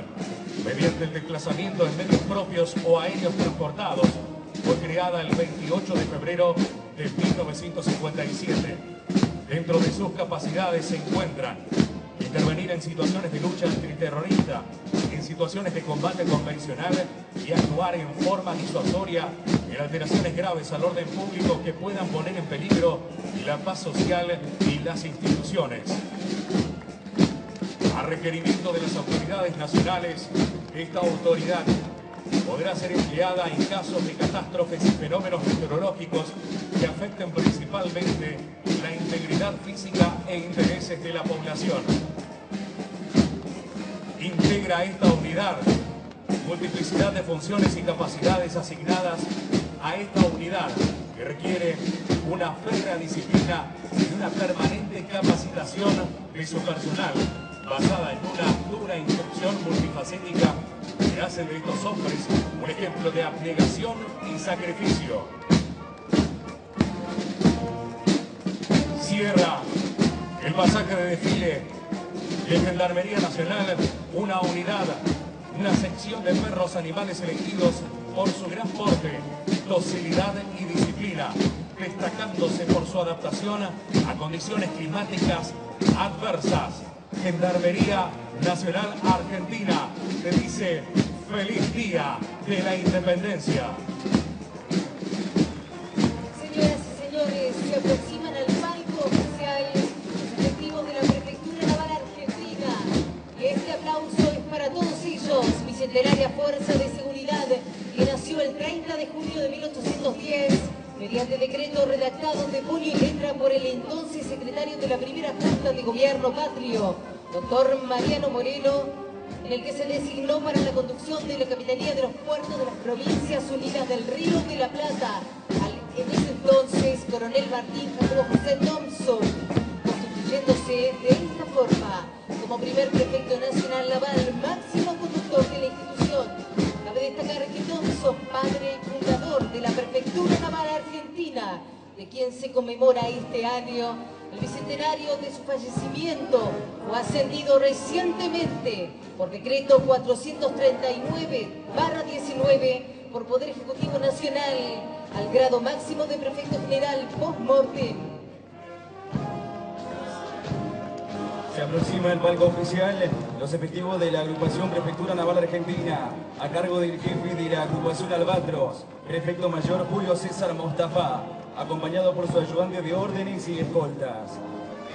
mediante el desplazamiento en medios propios o aéreos transportados. Fue creada el 28 de febrero de 1957. Dentro de sus capacidades se encuentran intervenir en situaciones de lucha antiterrorista, en situaciones de combate convencional y actuar en forma disuasoria en alteraciones graves al orden público que puedan poner en peligro la paz social y las instituciones. A requerimiento de las autoridades nacionales, esta autoridad podrá ser empleada en casos de catástrofes y fenómenos meteorológicos que afecten principalmente la integridad física e intereses de la población. Integra esta unidad multiplicidad de funciones y capacidades asignadas a esta unidad que requiere una férrea disciplina y una permanente capacitación de su personal basada en una dura instrucción multifacética que hace de estos hombres un ejemplo de abnegación y sacrificio. Cierra el pasaje de desfile de Gendarmería Nacional, una unidad, una sección de perros animales elegidos por su gran porte, docilidad y disciplina, destacándose por su adaptación a condiciones climáticas adversas. Gendarmería Nacional Argentina te dice feliz día de la independencia. Señoras y señores, se aproximan al palco oficial los efectivos de la Prefectura Naval Argentina. Y este aplauso es para todos ellos, mi centenaria Fuerza de Seguridad, que nació el 30 de junio de 1810 mediante decreto redactado de puño y letra por el entonces secretario de la primera Junta de Gobierno Patrio, doctor Mariano Moreno, en el que se designó para la conducción de la Capitanía de los Puertos de las Provincias Unidas del Río de la Plata, al en ese entonces coronel Martín Jacobo José Thompson, constituyéndose de esta forma como primer prefecto nacional naval, máximo conductor de la institución. Destacar que Thompson, padre y fundador de la Prefectura Naval Argentina, de quien se conmemora este año el bicentenario de su fallecimiento, fue ascendido recientemente por decreto 439-19 por Poder Ejecutivo Nacional al grado máximo de prefecto general post-mortem. Se aproxima el palco oficial los efectivos de la agrupación Prefectura Naval Argentina, a cargo del jefe de la agrupación Albatros, prefecto mayor Julio César Mostafa, acompañado por su ayudante de órdenes y escoltas.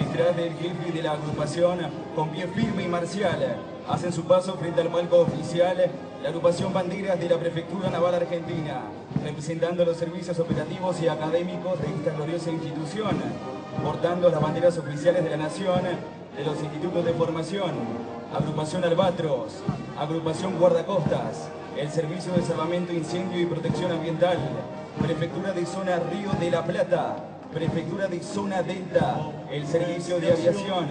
Detrás del jefe de la agrupación, con pie firme y marcial, hacen su paso frente al palco oficial la agrupación Banderas de la Prefectura Naval Argentina, representando los servicios operativos y académicos de esta gloriosa institución, portando las banderas oficiales de la Nación, de los institutos de formación, agrupación Albatros, agrupación Guardacostas, el Servicio de Salvamento, Incendio y Protección Ambiental, Prefectura de Zona Río de la Plata, Prefectura de Zona Delta, el Servicio de Aviación,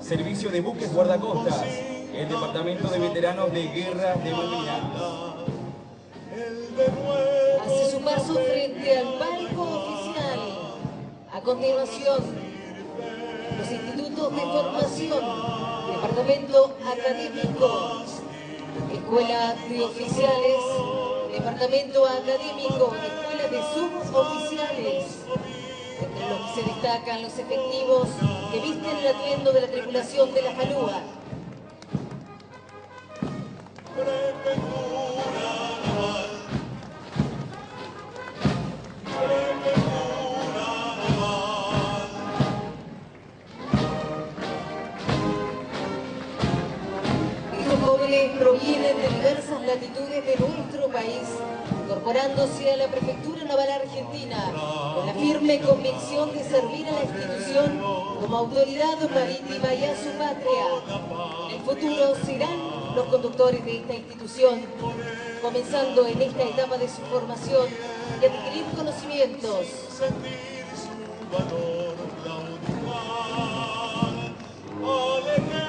Servicio de Buques Guardacostas, el Departamento de Veteranos de Guerra de Malvinas. Hace su paso frente al palco continuación, los institutos de formación, departamento académico, escuela de oficiales, departamento académico, escuela de suboficiales, entre los que se destacan los efectivos que visten el atuendo de la tripulación de la falúa. Estos provienen de diversas latitudes de nuestro país, incorporándose a la Prefectura Naval Argentina con la firme convicción de servir a la institución como autoridad marítima y a su patria. En el futuro serán los conductores de esta institución, comenzando en esta etapa de su formación y adquirir conocimientos. Al ejemplo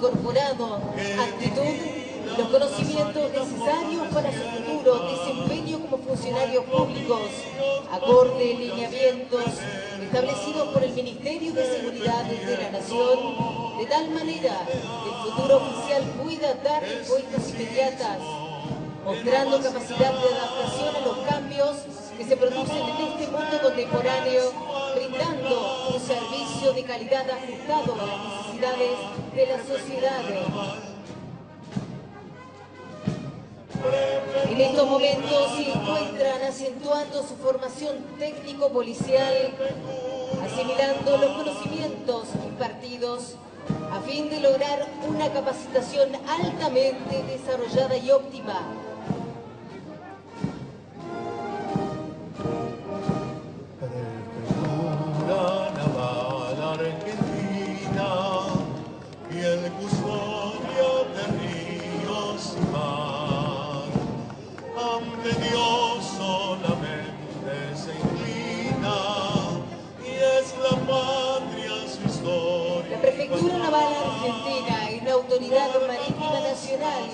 preparados, incorporando actitud los conocimientos necesarios para su futuro desempeño como funcionarios públicos, acorde lineamientos establecidos por el Ministerio de Seguridad de la Nación, de tal manera que el futuro oficial pueda dar respuestas inmediatas, mostrando capacidad de adaptación a los cambios que se producen en este mundo contemporáneo, brindando un servicio de calidad ajustado a las necesidades de la sociedad. En estos momentos se encuentran acentuando su formación técnico-policial, asimilando los conocimientos impartidos a fin de lograr una capacitación altamente desarrollada y óptima. Ante Dios solamente se inclina y es la patria su historia. La Prefectura Naval Argentina es la autoridad marítima nacional.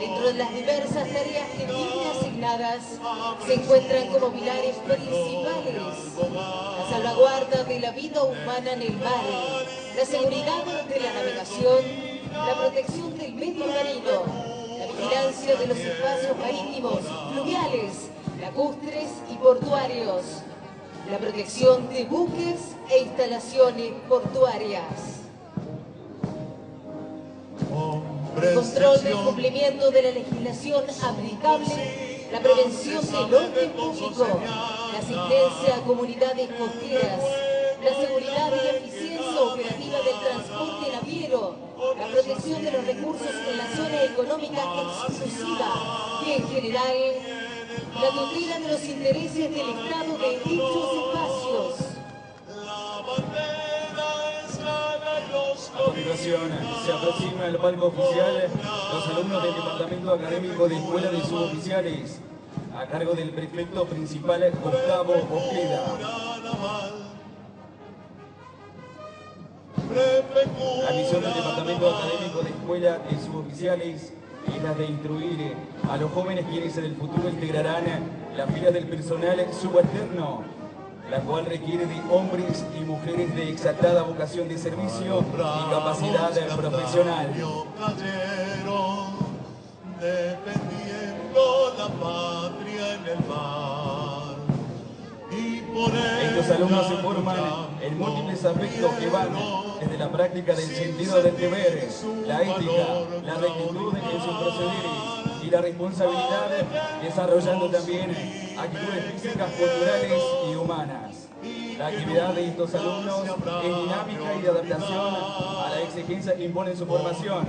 Dentro de las diversas tareas que tiene asignadas, se encuentran como pilares principales. la salvaguarda de la vida humana en el mar, la seguridad de la navegación, la protección del medio marino, vigilancia de los espacios marítimos, fluviales, lacustres y portuarios, la protección de buques e instalaciones portuarias, el control del cumplimiento de la legislación aplicable, la prevención del orden público, la asistencia a comunidades costeras, la seguridad y eficiencia operativa del transporte naviero, la protección de los recursos en la zona económica exclusiva y en general la tutela de los intereses del Estado de dichos espacios. A continuación, se aproxima el palco oficial los alumnos del Departamento Académico de Escuela de Suboficiales, a cargo del prefecto principal Gustavo Ojeda. La misión del Departamento Académico de Escuela de Suboficiales es la de instruir a los jóvenes quienes en el futuro integrarán la fila del personal subalterno, la cual requiere de hombres y mujeres de exaltada vocación de servicio y capacidad profesional. defendiendo la patria en el mar. Estos alumnos se forman en múltiples aspectos que van desde la práctica del sentido del deber, la ética, la rectitud en sus procederes y la responsabilidad, desarrollando también actitudes físicas, culturales y humanas. La actividad de estos alumnos es dinámica y de adaptación a la exigencia que impone su formación.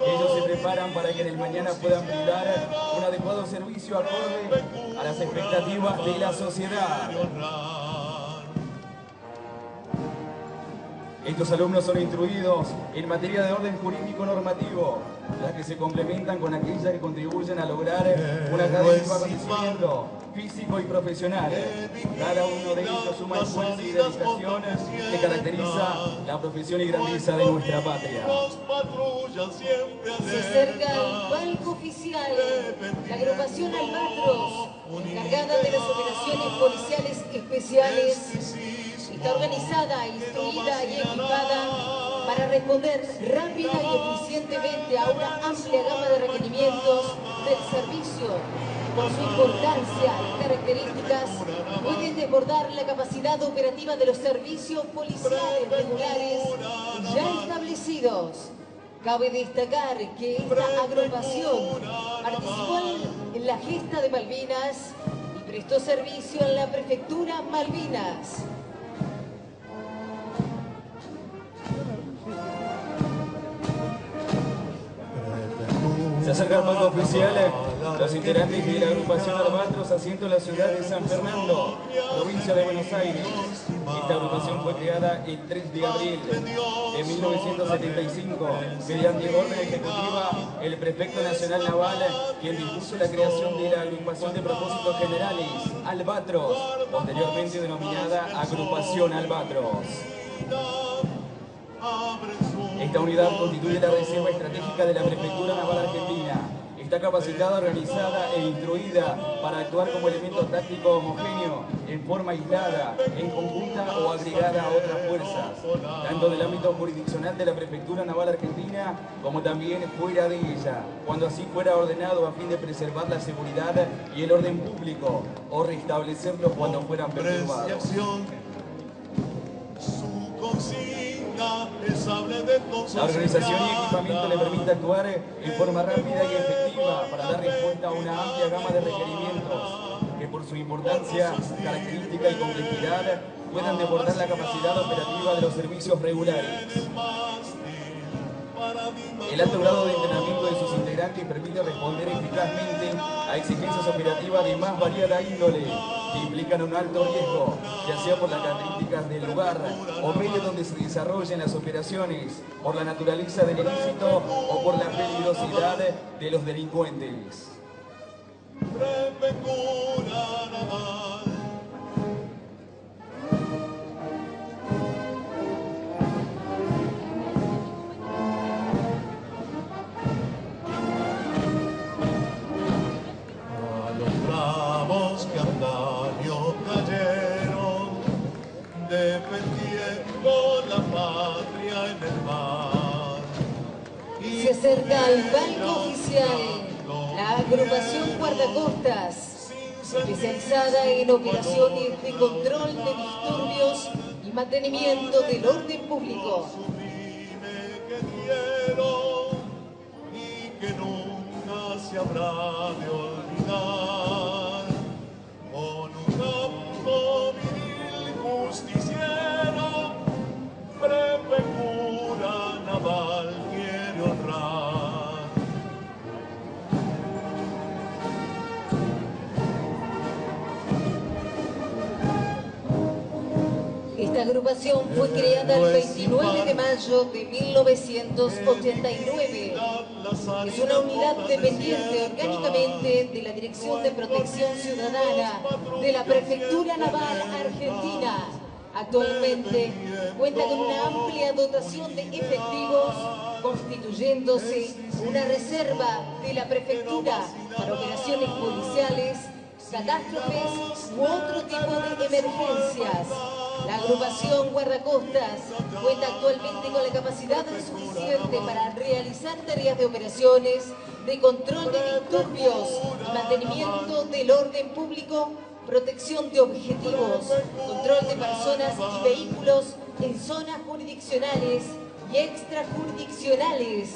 Ellos se preparan para que en el mañana puedan brindar un adecuado servicio acorde a las expectativas de la sociedad. Estos alumnos son instruidos en materia de orden jurídico normativo, las que se complementan con aquellas que contribuyen a lograr un académico acontecimiento físico y profesional. Cada uno de ellos suma esfuerzo y dedicación que caracteriza la profesión y grandeza de nuestra patria. Se acerca al palco oficial la agrupación Albatros, encargada de las operaciones policiales especiales, está organizada, instruida y equipada para responder rápida y eficientemente a una amplia gama de requerimientos del servicio. Por su importancia y características, pueden desbordar la capacidad operativa de los servicios policiales regulares ya establecidos. Cabe destacar que esta agrupación participó en la gesta de Malvinas y prestó servicio en la prefectura Malvinas. Se acerca el palco oficial los integrantes de la agrupación Albatros asiento en la ciudad de San Fernando, provincia de Buenos Aires. Esta agrupación fue creada el 3 de abril de 1975 mediante orden ejecutiva el prefecto nacional naval quien dispuso la creación de la agrupación de propósitos generales Albatros, posteriormente denominada agrupación Albatros. Esta unidad constituye la reserva estratégica de la Prefectura Naval Argentina. Está capacitada, organizada e instruida para actuar como elemento táctico homogéneo, en forma aislada, en conjunta o agregada a otras fuerzas, tanto del ámbito jurisdiccional de la Prefectura Naval Argentina como también fuera de ella, cuando así fuera ordenado a fin de preservar la seguridad y el orden público o restablecerlos cuando fueran perturbados. La organización y equipamiento le permite actuar en forma rápida y efectiva para dar respuesta a una amplia gama de requerimientos que por su importancia, característica y complejidad puedan desbordar la capacidad operativa de los servicios regulares. El alto grado de entrenamiento de sus integrantes permite responder eficazmente a exigencias operativas de más variada índole que implican un alto riesgo, ya sea por las características del lugar o medio donde se desarrollen las operaciones, por la naturaleza del ilícito o por la peligrosidad de los delincuentes. Patria en el mar. Se acerca al palco oficial La agrupación guardacostas, especializada en operaciones de control de disturbios y mantenimiento del orden público. y que nunca se habrá de agrupación fue creada el 29 de mayo de 1989. Es una unidad dependiente orgánicamente de la Dirección de Protección Ciudadana de la Prefectura Naval Argentina. Actualmente cuenta con una amplia dotación de efectivos, constituyéndose una reserva de la Prefectura para operaciones policiales, catástrofes u otro tipo de emergencias. La agrupación guardacostas cuenta actualmente con la capacidad suficiente para realizar tareas de operaciones, de control de disturbios mantenimiento del orden público, protección de objetivos, control de personas y vehículos en zonas jurisdiccionales y extrajurisdiccionales,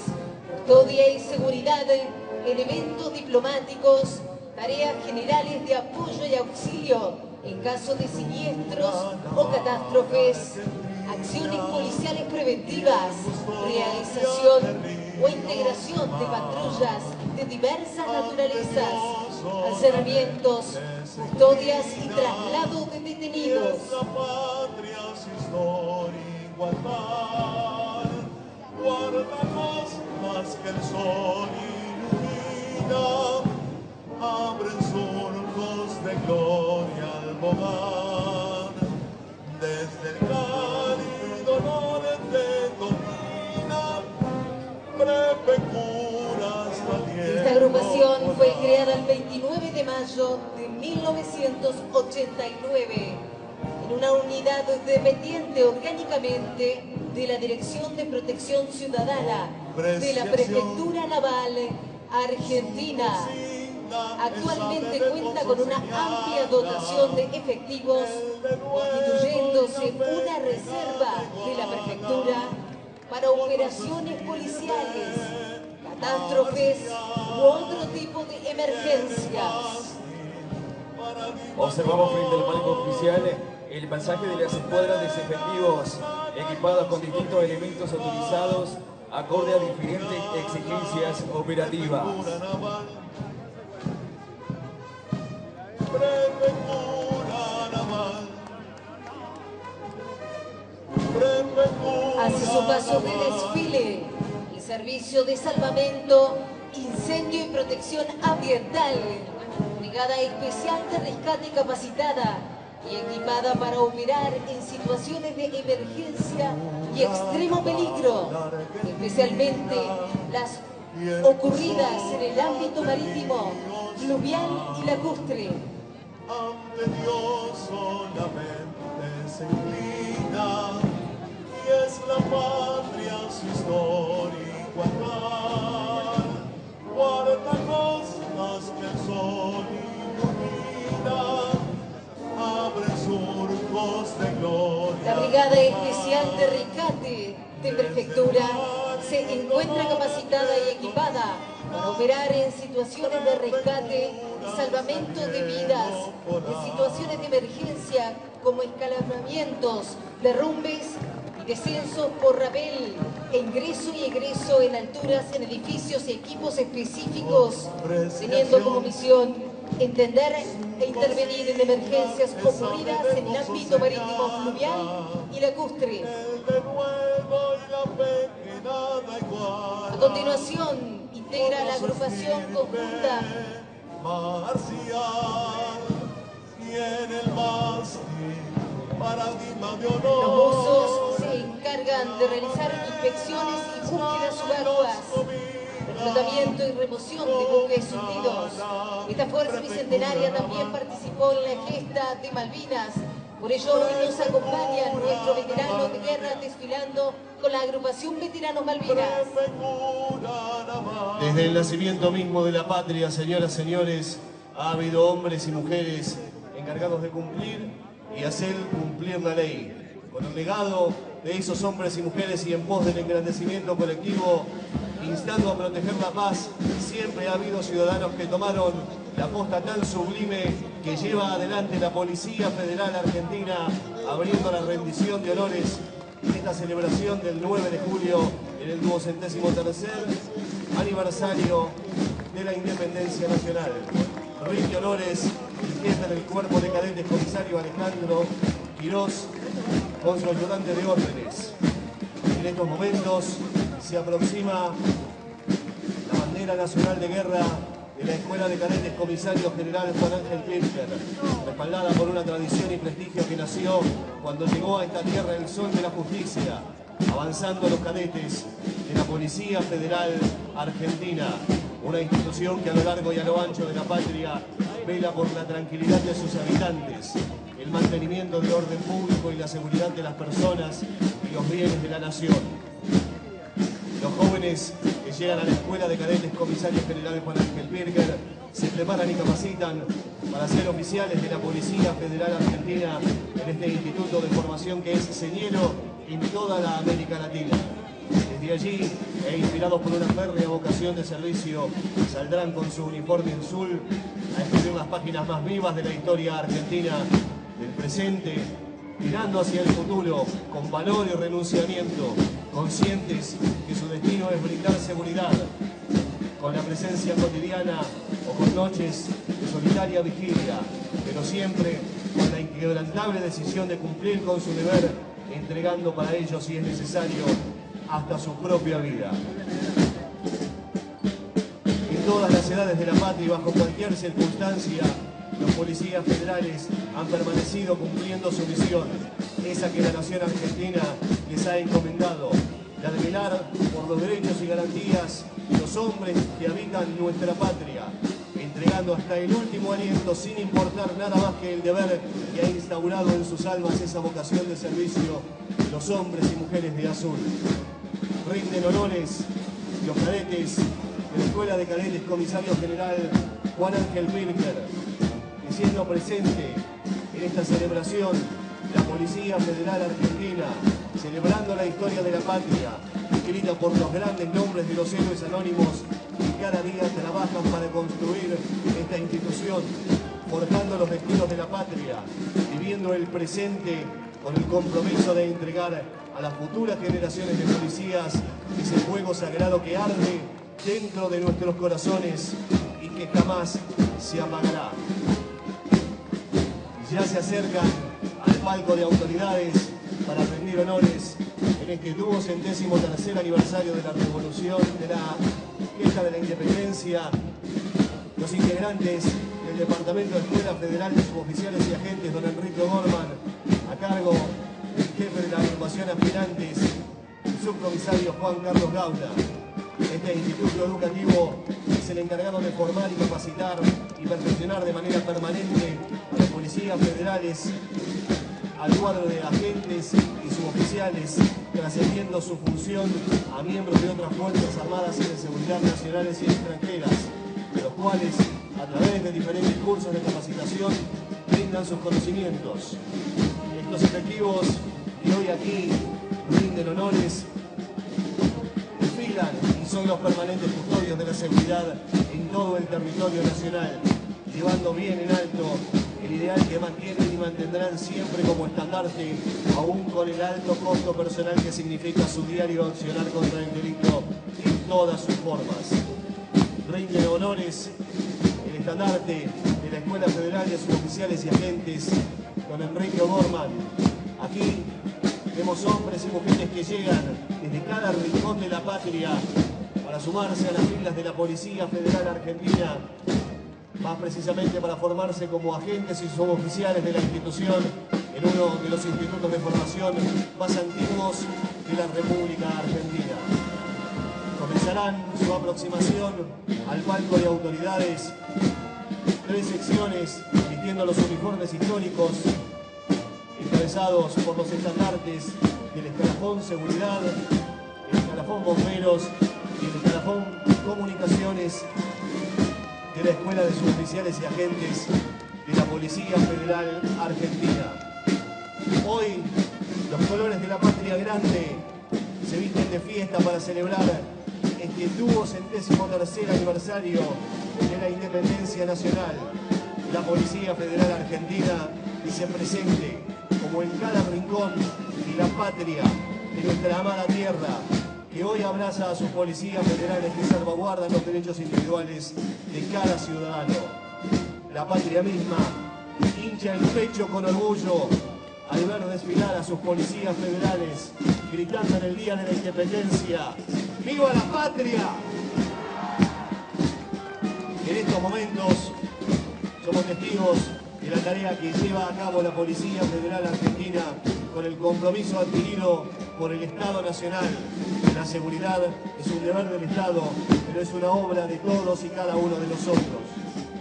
custodia y seguridad en eventos diplomáticos, tareas generales de apoyo y auxilio en caso de siniestros o catástrofes, acciones policiales preventivas, realización o integración de patrullas de diversas naturalezas, alzamientos, custodias y traslado de detenidos. Abren surcos de gloria al bogar, desde el cálido norte domina, prefecturas valientes. Esta agrupación fue creada el 29 de mayo de 1989 en una unidad dependiente orgánicamente de la Dirección de Protección Ciudadana de la Prefectura Naval Argentina. Actualmente cuenta con una amplia dotación de efectivos, constituyéndose una reserva de la prefectura para operaciones policiales, catástrofes u otro tipo de emergencias. Observamos frente al palco oficial el pasaje de las escuadras de efectivos equipadas con distintos elementos autorizados acorde a diferentes exigencias operativas. Hace su paso de desfile, el servicio de salvamento, incendio y protección ambiental, brigada especial de rescate capacitada y equipada para operar en situaciones de emergencia y extremo peligro, especialmente las ocurridas en el ámbito marítimo, fluvial y lacustre. Ante Dios solamente se inclina y es la patria su historia igualdad. Guarda costas que el sol ilumina, abre surcos de gloria. La Brigada Especial de Rescate de Prefectura se encuentra capacitada y equipada operar en situaciones de rescate salvamento de vidas, en situaciones de emergencia como escalonamientos, derrumbes y descensos por rapel, e ingreso y egreso en alturas en edificios y equipos específicos, teniendo como misión entender e intervenir en emergencias ocurridas en el ámbito marítimo fluvial y lacustre. A continuación, integra la agrupación conjunta marcial y en el mástil paradigma de honor. Los buzos se encargan de realizar inspecciones y búsquedas subacuas, reclutamiento y remoción de buques hundidos. Esta fuerza bicentenaria también participó en la gesta de Malvinas. Por ello hoy nos acompaña nuestro veterano de guerra desfilando con la agrupación Veteranos Malvinas. Desde el nacimiento mismo de la patria, señoras, señores, ha habido hombres y mujeres encargados de cumplir y hacer cumplir la ley. Con el legado de esos hombres y mujeres y en pos del engrandecimiento colectivo, instando a proteger la paz, siempre ha habido ciudadanos que tomaron la posta tan sublime que lleva adelante la Policía Federal Argentina, abriendo la rendición de honores en esta celebración del 9 de julio en el duocentésimo tercer aniversario de la independencia nacional. Rinde honores el jefe del cuerpo de cadetes comisario Alejandro Quirós con su ayudante de órdenes. En estos momentos se aproxima la bandera nacional de guerra de la Escuela de Cadetes Comisario General Juan Ángel Kirchner, respaldada por una tradición y prestigio que nació cuando llegó a esta tierra el sol de la justicia, avanzando los cadetes de la Policía Federal Argentina, una institución que a lo largo y a lo ancho de la patria vela por la tranquilidad de sus habitantes, el mantenimiento del orden público y la seguridad de las personas y los bienes de la nación. Los jóvenes que llegan a la Escuela de Cadetes Comisario General Juan Ángel Birger se preparan y capacitan para ser oficiales de la Policía Federal Argentina en este instituto de formación que es señero en toda la América Latina. Desde allí, e inspirados por una férrea vocación de servicio, saldrán con su uniforme azul a escribir las páginas más vivas de la historia argentina, del presente, mirando hacia el futuro con valor y renunciamiento, conscientes que su destino es brindar seguridad, con la presencia cotidiana o con noches de solitaria vigilia, pero siempre con la inquebrantable decisión de cumplir con su deber, entregando para ellos, si es necesario, hasta su propia vida. En todas las edades de la patria y bajo cualquier circunstancia, los policías federales han permanecido cumpliendo su misión, esa que la nación argentina les ha encomendado, la de velar por los derechos y garantías de los hombres que habitan nuestra patria, entregando hasta el último aliento sin importar nada más que el deber que ha instaurado en sus almas esa vocación de servicio los hombres y mujeres de azul. Rinden honores los cadetes de la Escuela de Cadetes Comisario General Juan Ángel Birker, siendo presente en esta celebración la Policía Federal Argentina, celebrando la historia de la patria, escrita por los grandes nombres de los héroes anónimos que cada día trabajan para construir esta institución, forjando los destinos de la patria, viviendo el presente con el compromiso de entregar a las futuras generaciones de policías ese fuego sagrado que arde dentro de nuestros corazones y que jamás se apagará ya se acercan al palco de autoridades para rendir honores en este duocentésimo tercer aniversario de la revolución, de la fiesta de la independencia. Los integrantes del Departamento de Escuela Federal de Suboficiales y Agentes, don Enrique Gorman, a cargo del jefe de la agrupación Aspirantes, subcomisario Juan Carlos Gaula. Este instituto educativo es el encargado de formar y capacitar y perfeccionar de manera permanente a los policías federales al cuadro de agentes y suboficiales, trascendiendo su función a miembros de otras fuerzas armadas y de seguridad nacionales y extranjeras, los cuales, a través de diferentes cursos de capacitación, brindan sus conocimientos. Estos efectivos que hoy aquí rinden honores, desfilan son los permanentes custodios de la seguridad en todo el territorio nacional, llevando bien en alto el ideal que mantienen y mantendrán siempre como estandarte, aún con el alto costo personal que significa su diario accionar contra el delito en todas sus formas. Rinde honores el estandarte de la Escuela Federal de Suboficiales y Agentes, con Enrique Borman. Aquí vemos hombres y mujeres que llegan desde cada rincón de la patria para sumarse a las filas de la Policía Federal Argentina más precisamente para formarse como agentes y suboficiales de la institución en uno de los institutos de formación más antiguos de la República Argentina. Comenzarán su aproximación al palco de autoridades, tres secciones vistiendo los uniformes históricos, encabezados por los estandartes del escalafón seguridad, el escalafón bomberos y comunicaciones de la Escuela de Suboficiales y Agentes de la Policía Federal Argentina. Hoy, los colores de la patria grande se visten de fiesta para celebrar este tuvo centésimo tercer aniversario de la independencia nacional. La Policía Federal Argentina dice presente, como en cada rincón de la patria, de nuestra amada tierra, que hoy abraza a sus policías federales que salvaguardan los derechos individuales de cada ciudadano. La patria misma hincha el pecho con orgullo al ver desfilar a sus policías federales, gritando en el Día de la Independencia, ¡Viva la patria! En estos momentos somos testigos de la tarea que lleva a cabo la Policía Federal Argentina con el compromiso adquirido por el Estado Nacional. La seguridad es un deber del Estado, pero es una obra de todos y cada uno de nosotros.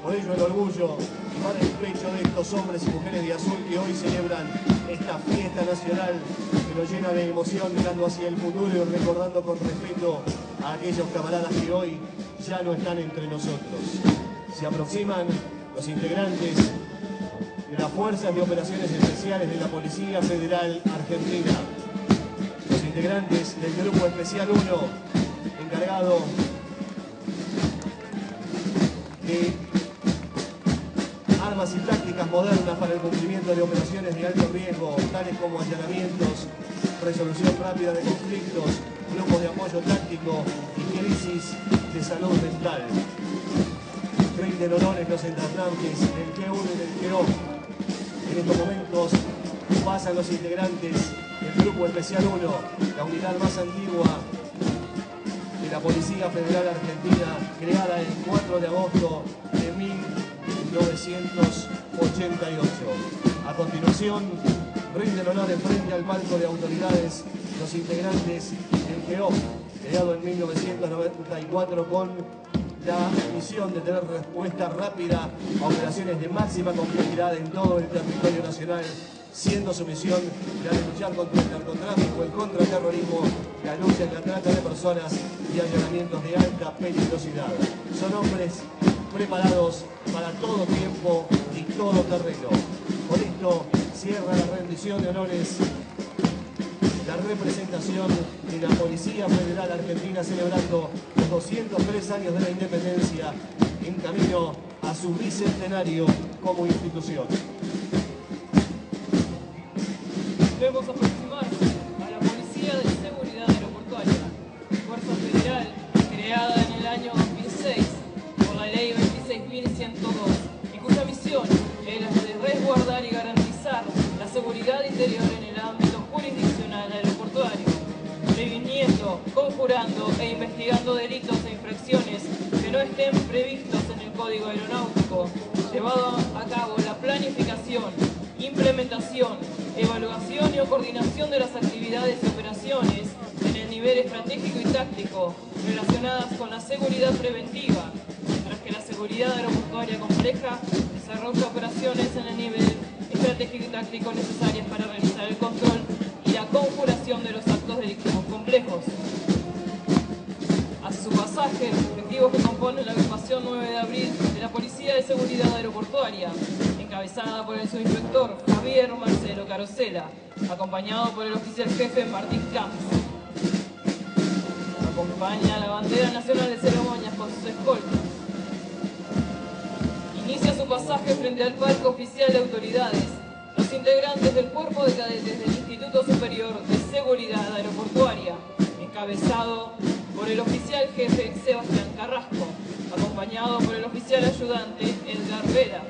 Por ello el orgullo llevar el pecho de estos hombres y mujeres de azul que hoy celebran esta fiesta nacional que nos llena de emoción mirando hacia el futuro y recordando con respeto a aquellos camaradas que hoy ya no están entre nosotros. Se aproximan los integrantes de las Fuerzas de Operaciones Especiales de la Policía Federal Argentina. Los integrantes del Grupo Especial 1, encargado de armas y tácticas modernas para el cumplimiento de operaciones de alto riesgo, tales como allanamientos, resolución rápida de conflictos, grupos de apoyo táctico y crisis de salud mental. Rinden honores los entrantes del G1 y del GO. En estos momentos pasan los integrantes del Grupo Especial 1, la unidad más antigua de la Policía Federal Argentina, creada el 4 de agosto de 1988. A continuación, rinden honores frente al palco de autoridades los integrantes del GEO, creado en 1994 con la misión de tener respuesta rápida a operaciones de máxima complejidad en todo el territorio nacional, siendo su misión la de luchar contra el narcotráfico, el contraterrorismo, la lucha en la trata de personas y allanamientos de alta peligrosidad. Son hombres preparados para todo tiempo y todo terreno. Por esto cierra la rendición de honores la representación de la Policía Federal Argentina celebrando los 203 años de la independencia en camino a su bicentenario como institución. Debemos aproximarse a la Policía de Seguridad Aeroportuaria, Fuerza Federal creada en el año 2006 por la Ley 26.102 y cuya misión es la de resguardar y garantizar la seguridad interior en conjurando e investigando delitos e infracciones que no estén previstos en el Código Aeronáutico, llevado a cabo la planificación, implementación, evaluación y coordinación de las actividades y operaciones en el nivel estratégico y táctico relacionadas con la seguridad preventiva, mientras que la seguridad aeroportuaria compleja desarrolla operaciones en el nivel estratégico y táctico necesarias para realizar el control y la conjuración de los actos delictivos complejos. Hace su pasaje, los objetivos que componen la agrupación 9 de abril de la Policía de Seguridad Aeroportuaria, encabezada por el subinspector Javier Marcelo Carosela, acompañado por el oficial jefe Martín Camps. Acompaña la bandera nacional de ceremonias con sus escoltas. Inicia su pasaje frente al palco oficial de autoridades, integrantes del Cuerpo de Cadetes del Instituto Superior de Seguridad Aeroportuaria, encabezado por el oficial jefe Sebastián Carrasco, acompañado por el oficial ayudante Edgar Vera.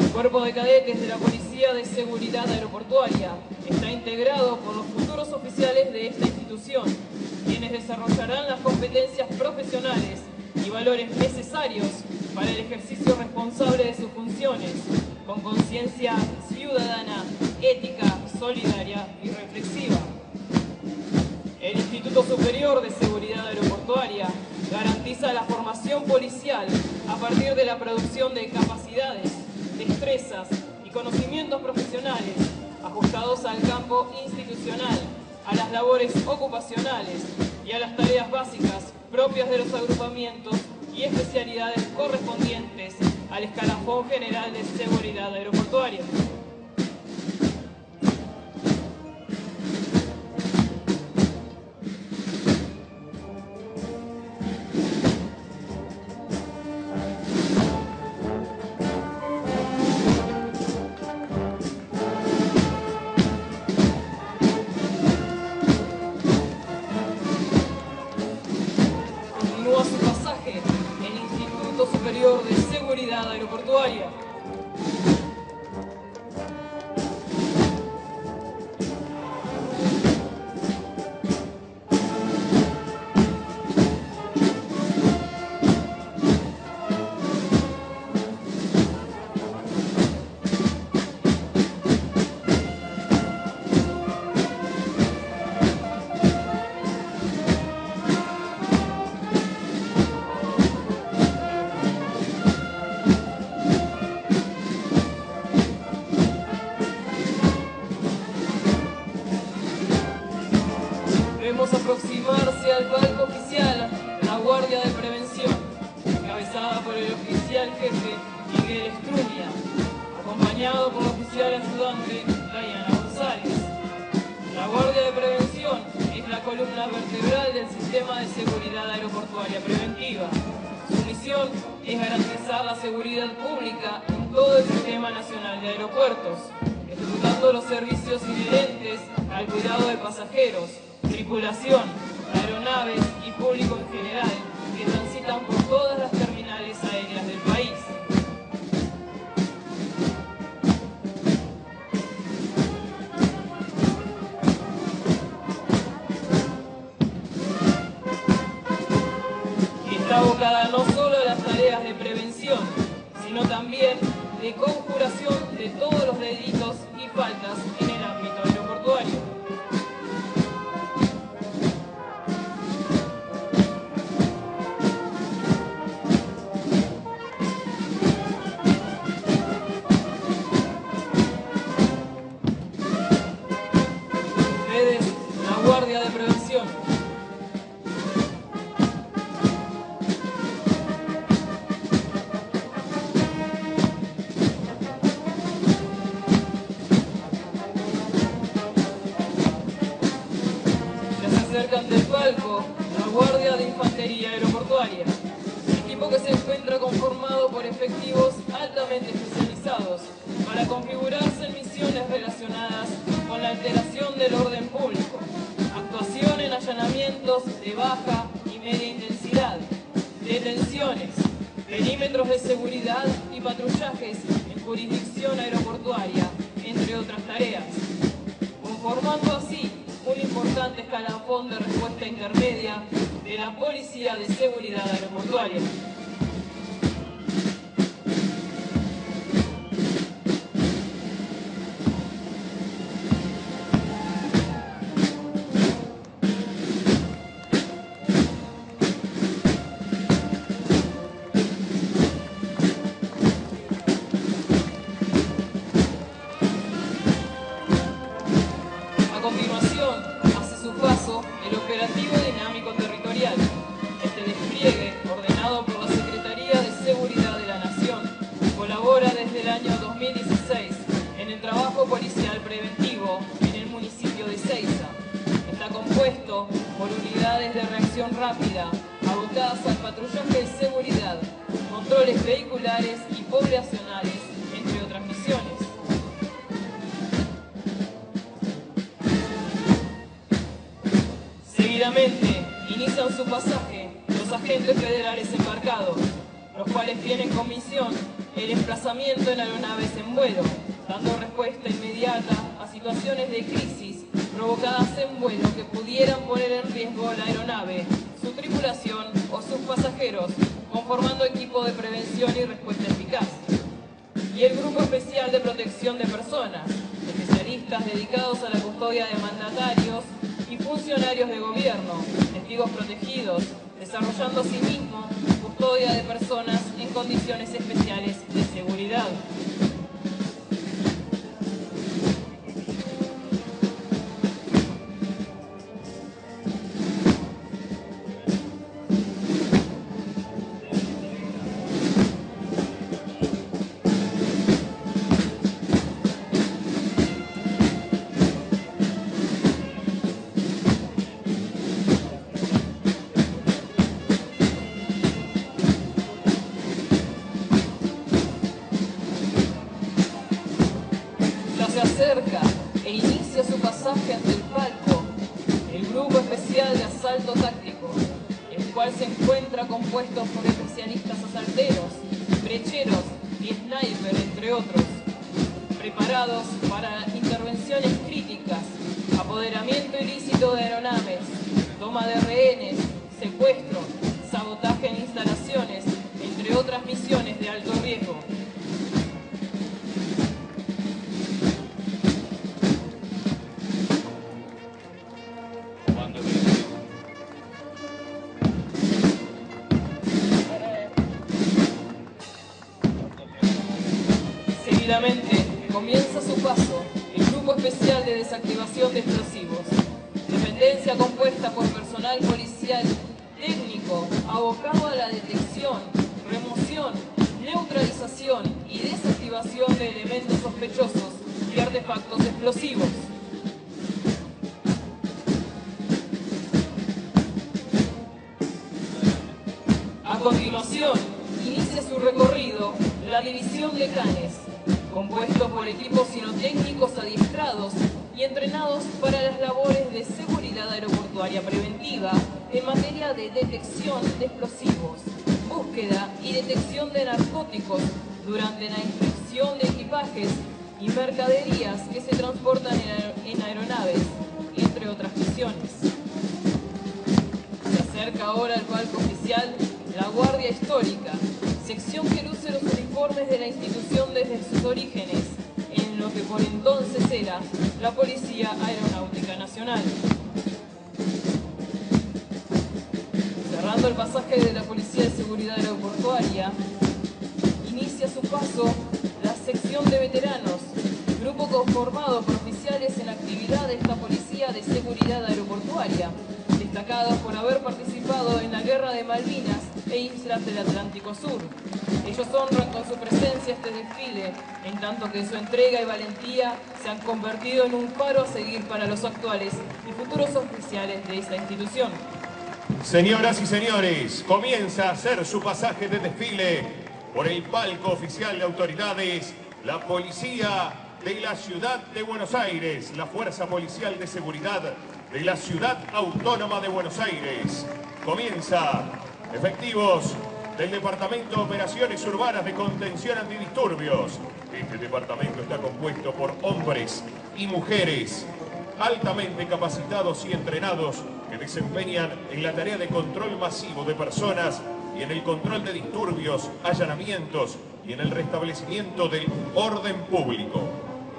El Cuerpo de Cadetes de la Policía de Seguridad Aeroportuaria está integrado por los futuros oficiales de esta institución, quienes desarrollarán las competencias profesionales y valores necesarios para el ejercicio responsable de sus funciones, con conciencia ciudadana, ética, solidaria y reflexiva. El Instituto Superior de Seguridad Aeroportuaria garantiza la formación policial a partir de la producción de capacidades, destrezas y conocimientos profesionales ajustados al campo institucional, a las labores ocupacionales y a las tareas básicas propias de los agrupamientos y especialidades correspondientes al escalafón general de seguridad aeroportuaria. El operativo dinámico territorial. Este despliegue, ordenado por la Secretaría de Seguridad de la Nación, colabora desde el año 2016 en el trabajo policial preventivo en el municipio de Ceiza. Está compuesto por unidades de reacción rápida, abocadas al patrullaje de seguridad, controles vehiculares y poblacionales, agentes federales embarcados, los cuales tienen como misión el emplazamiento en aeronaves en vuelo, dando respuesta inmediata a situaciones de crisis provocadas en vuelo que pudieran poner en riesgo la aeronave, su tripulación o sus pasajeros, conformando equipo de prevención y respuesta eficaz. Y el Grupo Especial de Protección de Personas, especialistas dedicados a la custodia de mandatarios y funcionarios de gobierno, testigos protegidos, desarrollando asimismo custodia de personas en condiciones especiales de seguridad. Convertido en un paro a seguir para los actuales y futuros oficiales de esta institución. Señoras y señores, comienza a hacer su pasaje de desfile por el palco oficial de autoridades, la policía de la ciudad de Buenos Aires, la Fuerza Policial de Seguridad de la Ciudad Autónoma de Buenos Aires. Comienza efectivos del Departamento de Operaciones Urbanas de Contención Antidisturbios. Este departamento está compuesto por hombres y mujeres altamente capacitados y entrenados que desempeñan en la tarea de control masivo de personas y en el control de disturbios, allanamientos y en el restablecimiento del orden público.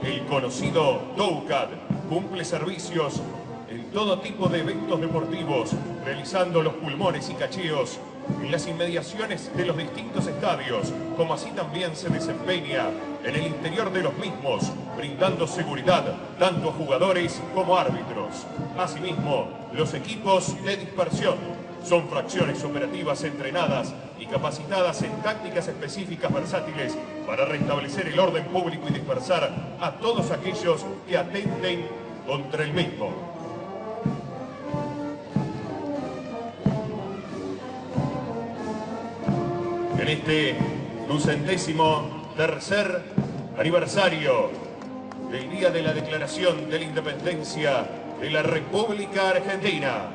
El conocido TOUCAD cumple servicios en todo tipo de eventos deportivos, realizando los pulmones y cacheos en las inmediaciones de los distintos estadios, como así también se desempeña en el interior de los mismos, brindando seguridad tanto a jugadores como árbitros. Asimismo, los equipos de dispersión son fracciones operativas entrenadas y capacitadas en tácticas específicas versátiles para restablecer el orden público y dispersar a todos aquellos que atenten contra el mismo. En este ducentésimo tercer aniversario del Día de la Declaración de la Independencia de la República Argentina.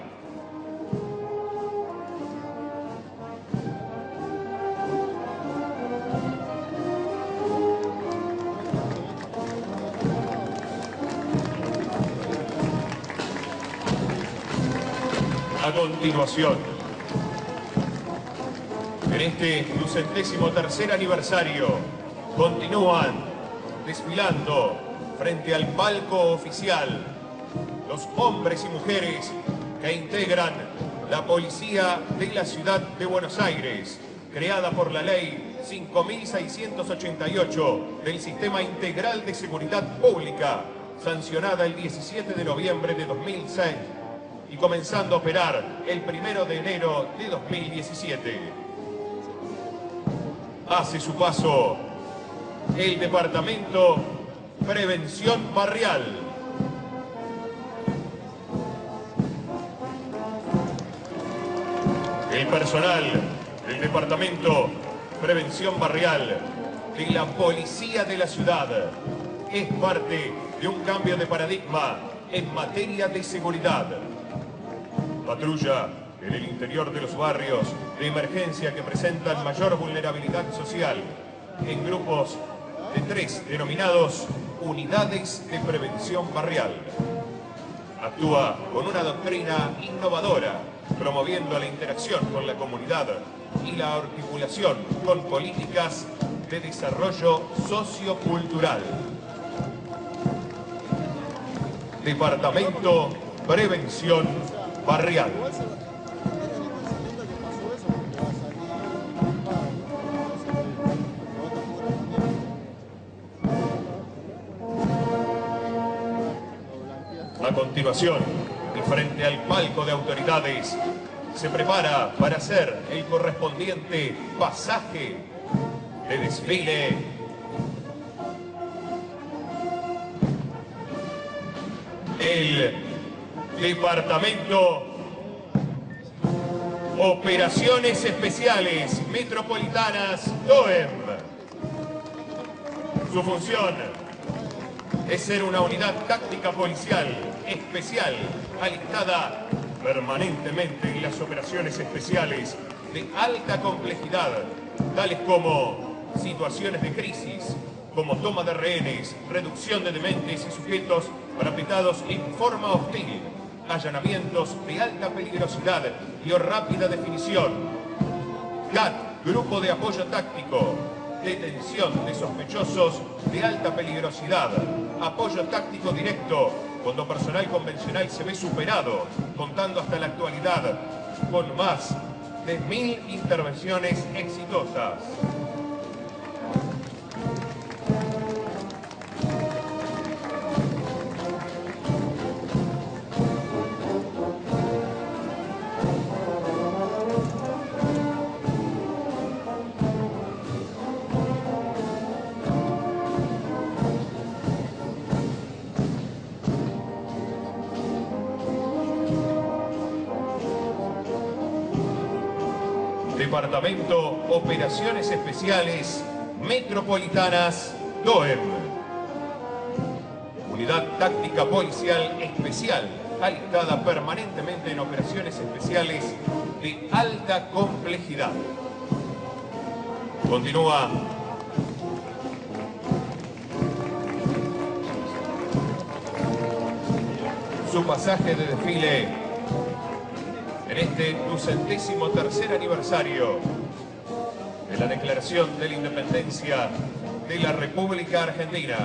A continuación, este ducentésimo tercer aniversario. Continúan desfilando frente al palco oficial los hombres y mujeres que integran la policía de la ciudad de Buenos Aires, creada por la ley 5688 del Sistema Integral de Seguridad Pública, sancionada el 17 de noviembre de 2006 y comenzando a operar el primero de enero de 2017 hace su paso el Departamento Prevención Barrial. El personal del Departamento Prevención Barrial de la Policía de la Ciudad es parte de un cambio de paradigma en materia de seguridad. Patrulla en el interior de los barrios de emergencia que presentan mayor vulnerabilidad social en grupos de tres denominados unidades de prevención barrial. Actúa con una doctrina innovadora, promoviendo la interacción con la comunidad y la articulación con políticas de desarrollo sociocultural. Departamento Prevención Barrial. A continuación, y frente al palco de autoridades, se prepara para hacer el correspondiente pasaje de desfile el Departamento Operaciones Especiales Metropolitanas DOEM. Su función es ser una unidad táctica policial especial alistada permanentemente en las operaciones especiales de alta complejidad, tales como situaciones de crisis, como toma de rehenes, reducción de dementes y sujetos parapetados en forma hostil, allanamientos de alta peligrosidad y o rápida definición, CAT, Grupo de Apoyo Táctico, detención de sospechosos de alta peligrosidad, apoyo táctico directo, cuando personal convencional se ve superado, contando hasta la actualidad con más de mil intervenciones exitosas. Departamento Operaciones Especiales Metropolitanas DOEM. Unidad Táctica Policial Especial, alistada permanentemente en operaciones especiales de alta complejidad. Continúa su pasaje de desfile en este ducentésimo tercer aniversario la Declaración de la Independencia de la República Argentina.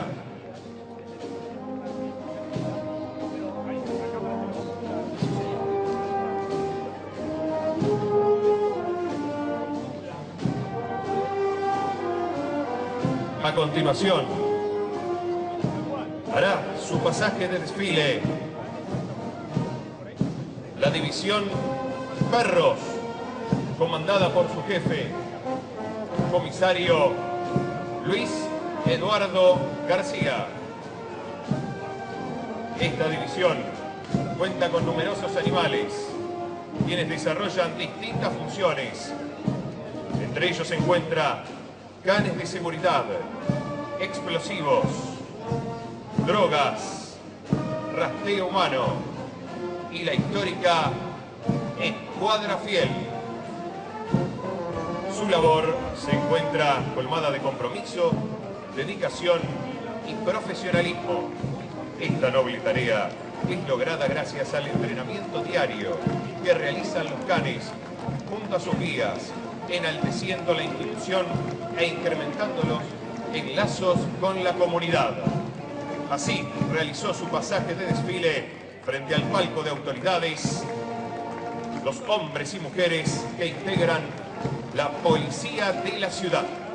A continuación, hará su pasaje de desfile la división Perros, comandada por su jefe, comisario Luis Eduardo García. Esta división cuenta con numerosos animales, quienes desarrollan distintas funciones. Entre ellos se encuentra canes de seguridad, explosivos, drogas, rastreo humano y la histórica Escuadra Fiel. Su labor se encuentra colmada de compromiso, dedicación y profesionalismo. Esta noble tarea es lograda gracias al entrenamiento diario que realizan los canes junto a sus guías, enalteciendo la institución e incrementándolos en lazos con la comunidad. Así realizó su pasaje de desfile frente al palco de autoridades los hombres y mujeres que integran la policía de la ciudad.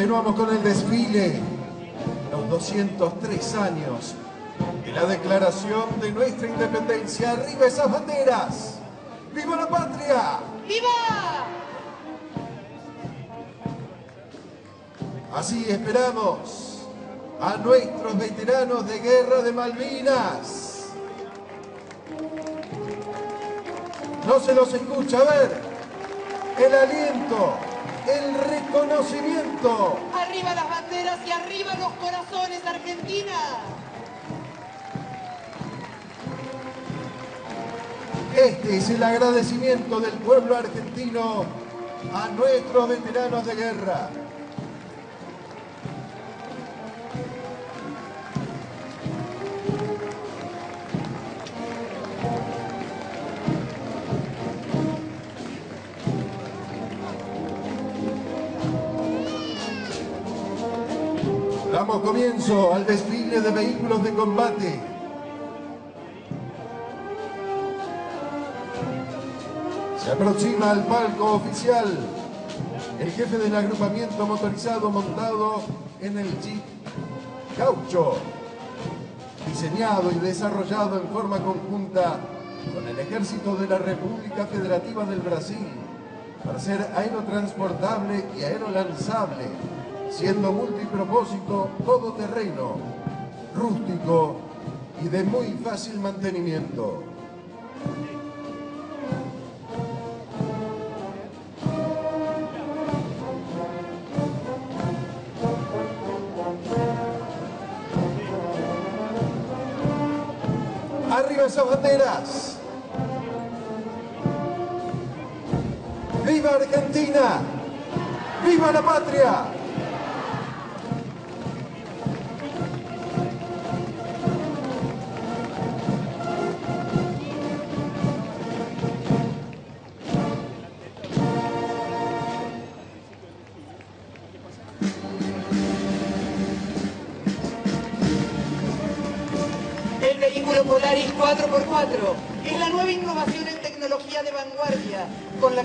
Continuamos con el desfile. Los 203 años de la declaración de nuestra independencia. ¡Arriba esas banderas! ¡Viva la patria! ¡Viva! Así esperamos a nuestros veteranos de guerra de Malvinas. No se los escucha, a ver, el aliento, el reconocimiento. Arriba las banderas y arriba los corazones, Argentina. Este es el agradecimiento del pueblo argentino a nuestros veteranos de guerra. Damos comienzo al desfile de vehículos de combate. Se aproxima al palco oficial el jefe del agrupamiento motorizado montado en el Jeep Gaucho, diseñado y desarrollado en forma conjunta con el Ejército de la República Federativa del Brasil para ser aerotransportable y aerolanzable, siendo multipropósito todoterreno, rústico y de muy fácil mantenimiento. ¡Arriba esas banderas! ¡Viva Argentina! ¡Viva la patria!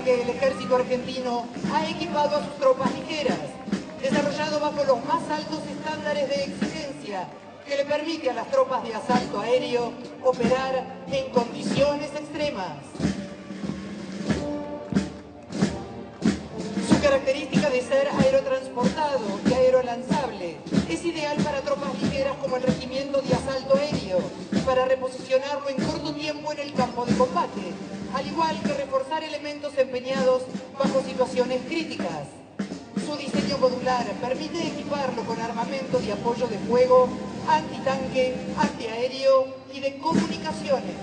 Que el ejército argentino ha equipado a sus tropas ligeras, desarrollado bajo los más altos estándares de exigencia que le permite a las tropas de asalto aéreo operar en condiciones extremas. Su característica de ser aerotransportado y aerolanzable es ideal para tropas ligeras como el Regimiento de Asalto Aéreo, para reposicionarlo en corto tiempo en el campo de combate, al igual que reforzar elementos empeñados bajo situaciones críticas. Su diseño modular permite equiparlo con armamento de apoyo de fuego, antitanque, antiaéreo y de comunicaciones.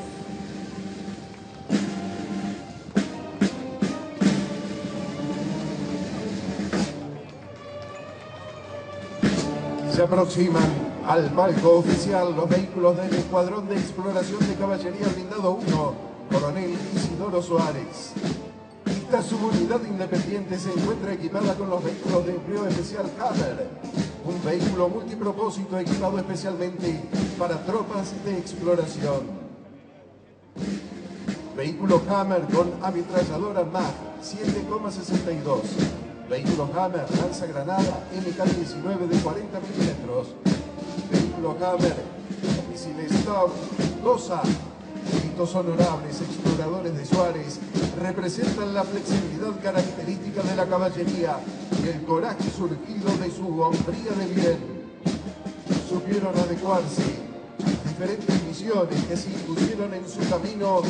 Se aproximan al palco oficial los vehículos del Escuadrón de Exploración de Caballería Blindado 1, Coronel Isidoro Suárez. Esta subunidad independiente se encuentra equipada con los vehículos de empleo especial Hammer, un vehículo multipropósito equipado especialmente para tropas de exploración. Vehículo Hammer con ametralladora MAG 7,62. Vehículo Hammer lanza granada MK-19 de 40 milímetros. Vehículo Hammer misil Stop 2A. Estos honorables exploradores de Suárez representan la flexibilidad característica de la caballería y el coraje surgido de su hombría de bien. Supieron adecuarse diferentes misiones que se impusieron en su camino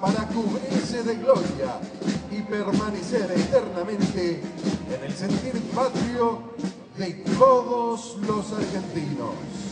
para cubrirse de gloria y permanecer eternamente en el sentir patrio de todos los argentinos.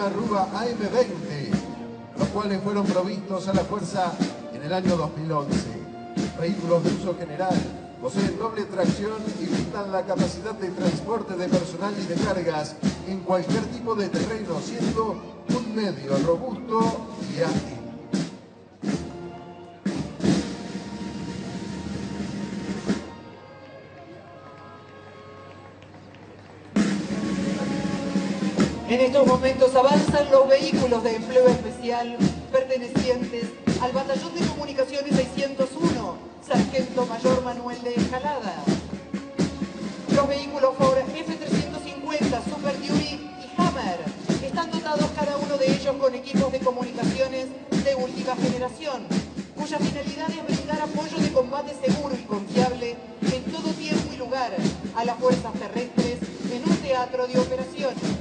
Marruba AM20, los cuales fueron provistos a la fuerza en el año 2011. Vehículos de uso general, poseen doble tracción y brindan la capacidad de transporte de personal y de cargas en cualquier tipo de terreno, siendo un medio robusto En estos momentos avanzan los vehículos de empleo especial pertenecientes al Batallón de Comunicaciones 601, Sargento Mayor Manuel de Escalada. Los vehículos Ford F-350, Super Duty y Hammer están dotados cada uno de ellos con equipos de comunicaciones de última generación, cuya finalidad es brindar apoyo de combate seguro y confiable en todo tiempo y lugar a las fuerzas terrestres en un teatro de operaciones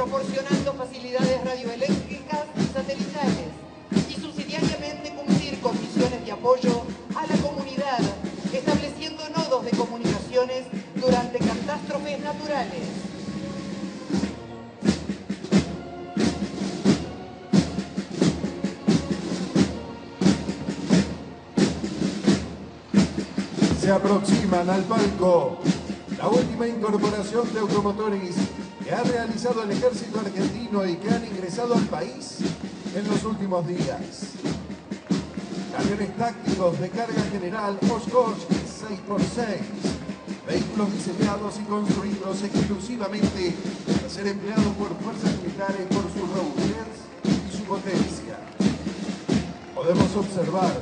proporcionando facilidades radioeléctricas y satelitales y subsidiariamente cumplir con misiones de apoyo a la comunidad, estableciendo nodos de comunicaciones durante catástrofes naturales. Se aproximan al palco la última incorporación de automotores ha realizado el ejército argentino y que han ingresado al país en los últimos días. Camiones tácticos de carga general Oshkosh 6x6, vehículos diseñados y construidos exclusivamente para ser empleados por fuerzas militares por su robustez y su potencia. Podemos observar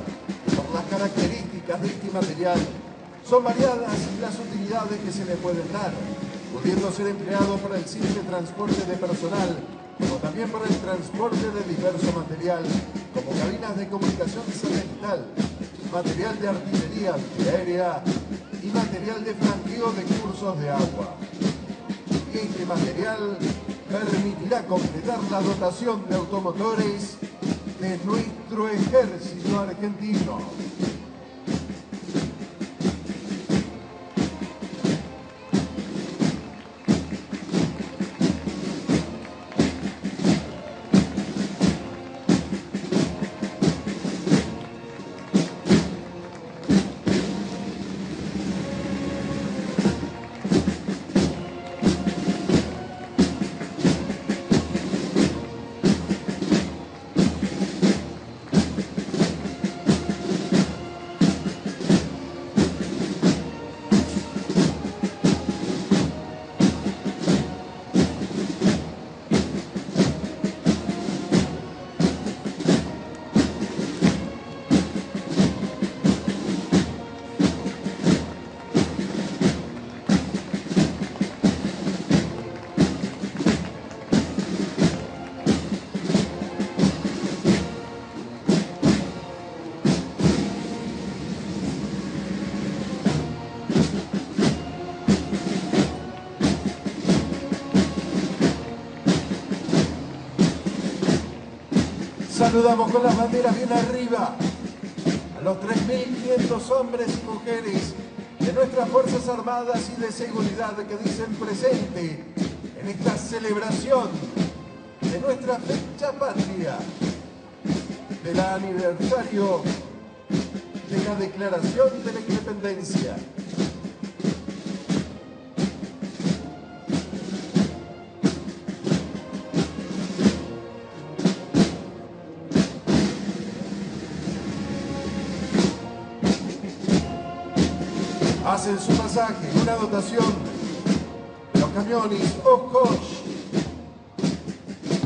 por las características de este material son variadas las utilidades que se le pueden dar, pudiendo ser empleado para el simple transporte de personal, como también para el transporte de diverso material, como cabinas de comunicación satelital, material de artillería antiaérea y material de flanqueo de cursos de agua. Este material permitirá completar la dotación de automotores de nuestro ejército argentino. Saludamos con las banderas bien arriba a los 3.500 hombres y mujeres de nuestras Fuerzas Armadas y de Seguridad que dicen presente en esta celebración de nuestra fecha patria, del aniversario de la Declaración de la Independencia. Dotación, los camiones Oshkosh,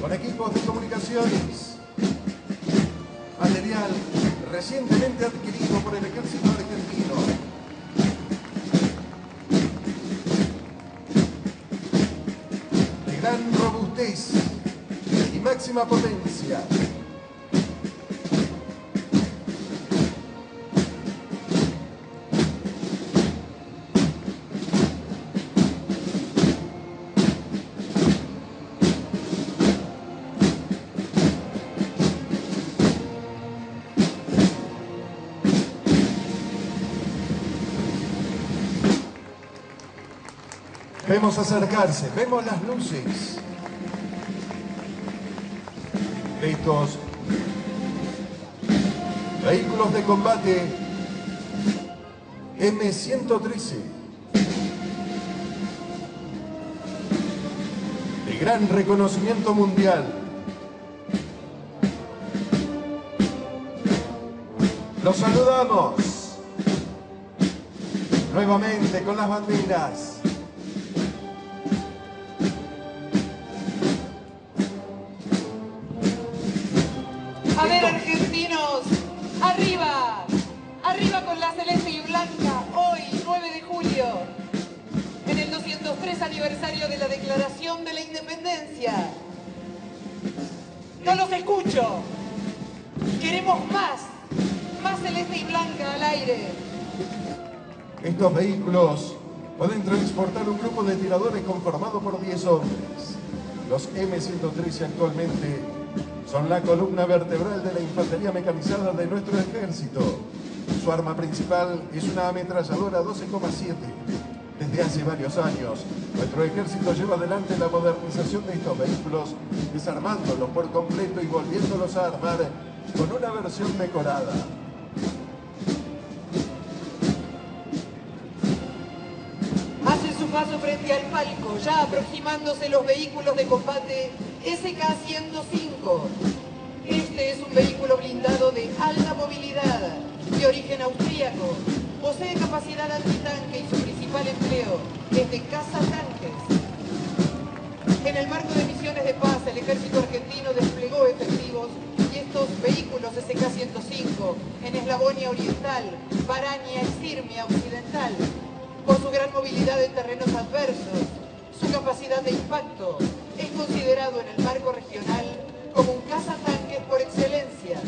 con equipos de comunicaciones, material recientemente adquirido por el ejército argentino. De gran robustez y máxima potencia. Vemos acercarse, vemos las luces. Estos vehículos de combate. M113 de gran reconocimiento mundial. Los saludamos. Nuevamente con las banderas. La Declaración de la Independencia. No los escucho. Queremos más, más celeste y blanca al aire. Estos vehículos pueden transportar un grupo de tiradores conformado por 10 hombres. Los M113 actualmente son la columna vertebral de la infantería mecanizada de nuestro ejército. Su arma principal es una ametralladora 12,7. Desde hace varios años, nuestro ejército lleva adelante la modernización de estos vehículos, desarmándolos por completo y volviéndolos a armar con una versión mejorada. Hacen su paso frente al palco, ya aproximándose los vehículos de combate SK-105. Este es un vehículo blindado de alta movilidad, de origen austríaco. Posee capacidad antitanque y su principal empleo es de cazatanques. En el marco de misiones de paz, el ejército argentino desplegó efectivos y estos vehículos SK-105 en Eslavonia Oriental, Barania y Sirmia Occidental por su gran movilidad en terrenos adversos, su capacidad de impacto, es considerado en el marco regional como un cazatanques por excelencia.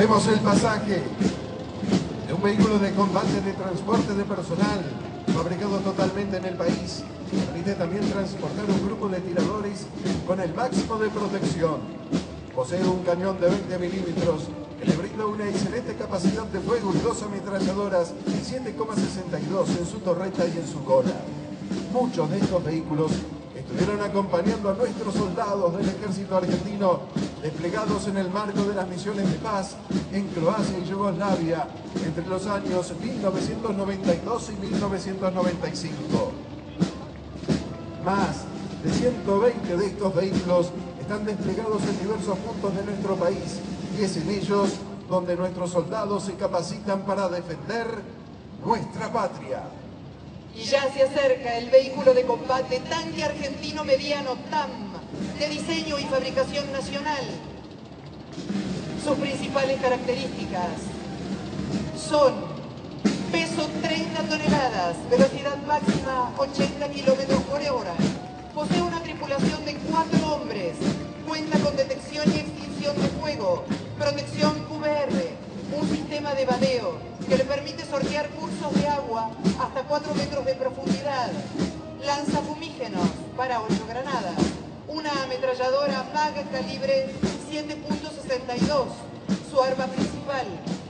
Vemos el pasaje de un vehículo de combate de transporte de personal fabricado totalmente en el país. Permite también transportar un grupo de tiradores con el máximo de protección. Posee un cañón de 20 milímetros que le brinda una excelente capacidad de fuego y dos ametralladoras 7,62 en su torreta y en su cola. Muchos de estos vehículos estuvieron acompañando a nuestros soldados del ejército argentino desplegados en el marco de las misiones de paz en Croacia y Yugoslavia entre los años 1992 y 1995. Más de 120 de estos vehículos están desplegados en diversos puntos de nuestro país y es en ellos donde nuestros soldados se capacitan para defender nuestra patria. Y ya se acerca el vehículo de combate tanque argentino mediano TAM, de diseño y fabricación nacional. Sus principales características son peso 30 toneladas, velocidad máxima 80 kilómetros por hora. Posee una tripulación de cuatro hombres. Cuenta con detección y extinción de fuego, protección QBR, un sistema de badeo que le permite sortear cursos de agua hasta 4 metros de profundidad, lanza fumígenos para 8 granadas, una ametralladora MAG calibre 7.62. Su arma principal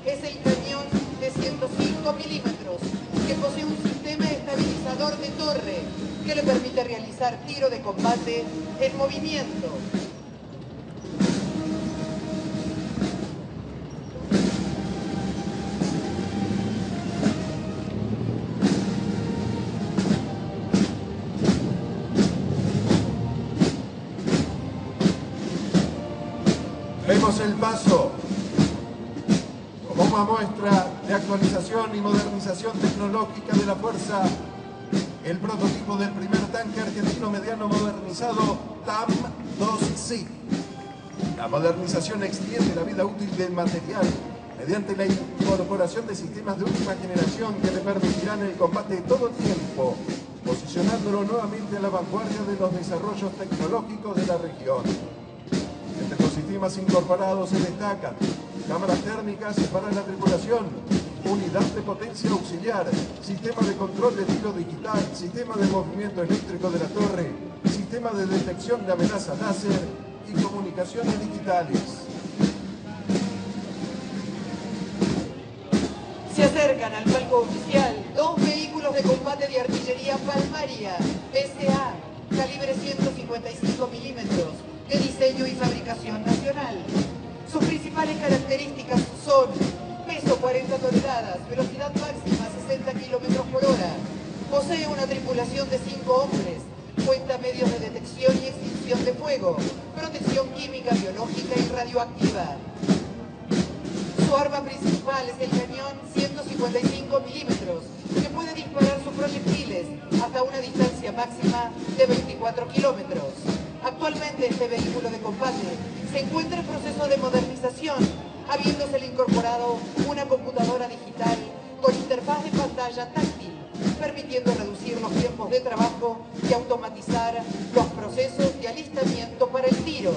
es el cañón de 105 milímetros, que posee un sistema estabilizador de torre que le permite realizar tiro de combate en movimiento. El paso como una muestra de actualización y modernización tecnológica de la fuerza, el prototipo del primer tanque argentino mediano modernizado TAM-2C. La modernización extiende la vida útil del material mediante la incorporación de sistemas de última generación que le permitirán el combate todo tiempo, posicionándolo nuevamente a la vanguardia de los desarrollos tecnológicos de la región. Entre sistemas incorporados se destacan cámaras térmicas para la tripulación, unidad de potencia auxiliar, sistema de control de tiro digital, sistema de movimiento eléctrico de la torre, sistema de detección de amenaza láser y comunicaciones digitales. Se acercan al palco oficial dos vehículos de combate de artillería palmaria, PSA, calibre 155 milímetros, de diseño y fabricación nacional. Sus principales características son peso 40 toneladas, velocidad máxima 60 kilómetros por hora. Posee una tripulación de 5 hombres, cuenta medios de detección y extinción de fuego, protección química, biológica y radioactiva. Su arma principal es el cañón 155 milímetros, que puede disparar sus proyectiles hasta una distancia máxima de 24 kilómetros. Actualmente este vehículo de combate se encuentra en proceso de modernización, habiéndosele incorporado una computadora digital con interfaz de pantalla táctil, permitiendo reducir los tiempos de trabajo y automatizar los procesos de alistamiento para el tiro.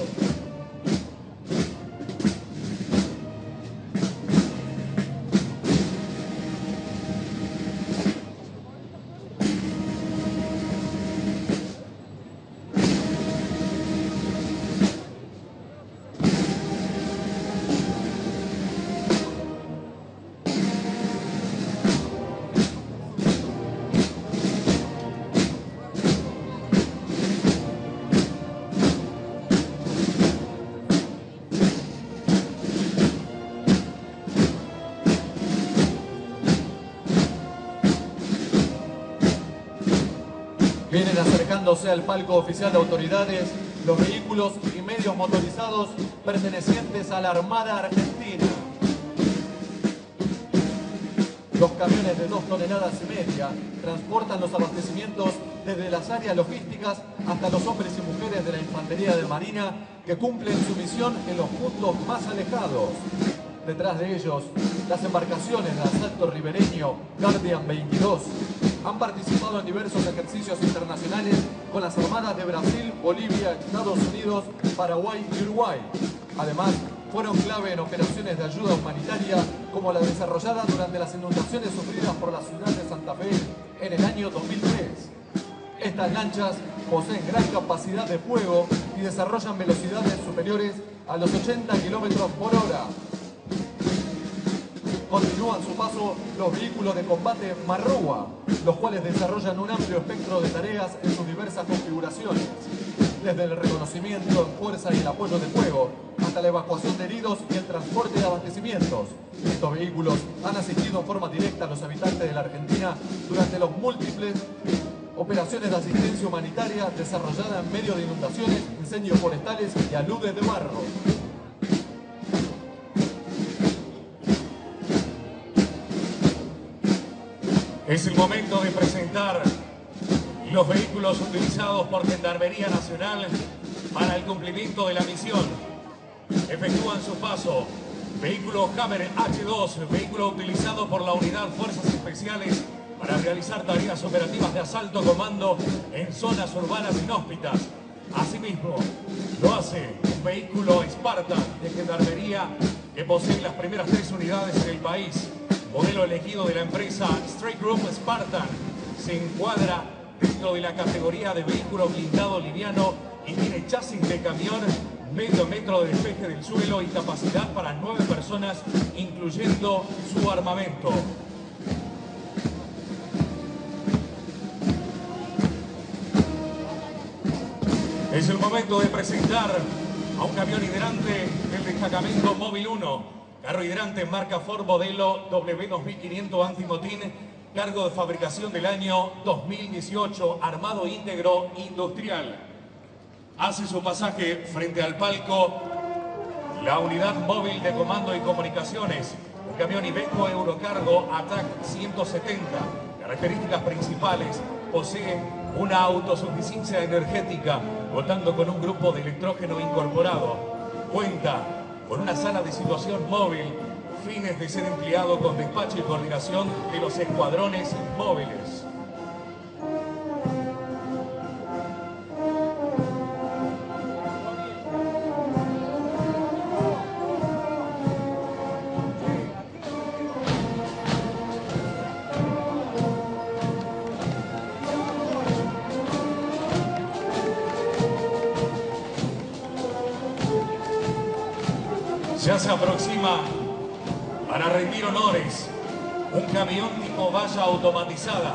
Acercándose al palco oficial de autoridades los vehículos y medios motorizados pertenecientes a la Armada Argentina. Los camiones de dos toneladas y media transportan los abastecimientos desde las áreas logísticas hasta los hombres y mujeres de la Infantería de Marina que cumplen su misión en los puntos más alejados. Detrás de ellos, las embarcaciones de asalto ribereño Guardian 22 han participado en diversos ejercicios internacionales con las armadas de Brasil, Bolivia, Estados Unidos, Paraguay y Uruguay. Además, fueron clave en operaciones de ayuda humanitaria como la desarrollada durante las inundaciones sufridas por la ciudad de Santa Fe en el año 2003. Estas lanchas poseen gran capacidad de fuego y desarrollan velocidades superiores a los 80 kilómetros por hora. Continúan su paso los vehículos de combate Marrúa, los cuales desarrollan un amplio espectro de tareas en sus diversas configuraciones, desde el reconocimiento en fuerza y el apoyo de fuego, hasta la evacuación de heridos y el transporte de abastecimientos. Estos vehículos han asistido en forma directa a los habitantes de la Argentina durante los múltiples operaciones de asistencia humanitaria desarrolladas en medio de inundaciones, incendios forestales y aludes de barro. Es el momento de presentar los vehículos utilizados por Gendarmería Nacional para el cumplimiento de la misión. Efectúan su paso. Vehículo Hammer H2, vehículo utilizado por la Unidad Fuerzas Especiales para realizar tareas operativas de asalto comando en zonas urbanas inhóspitas. Asimismo, lo hace un vehículo Spartan de Gendarmería que posee las primeras tres unidades en el país modelo elegido de la empresa Strike Group Spartan, se encuadra dentro de la categoría de vehículo blindado liviano y tiene chasis de camión, medio metro de despeje del suelo y capacidad para nueve personas, incluyendo su armamento. Es el momento de presentar a un camión hidrante del destacamento Móvil 1, Carro hidrante marca Ford modelo W2500 antimotín, cargo de fabricación del año 2018, armado íntegro industrial. Hace su pasaje frente al palco la unidad móvil de comando y comunicaciones, un camión Iveco Eurocargo ATAC 170. Características principales, posee una autosuficiencia energética, contando con un grupo de electrógeno incorporado. Cuenta con una sala de situación móvil, fines de ser empleado con despacho y coordinación de los escuadrones móviles. Se aproxima para rendir honores un camión tipo valla automatizada,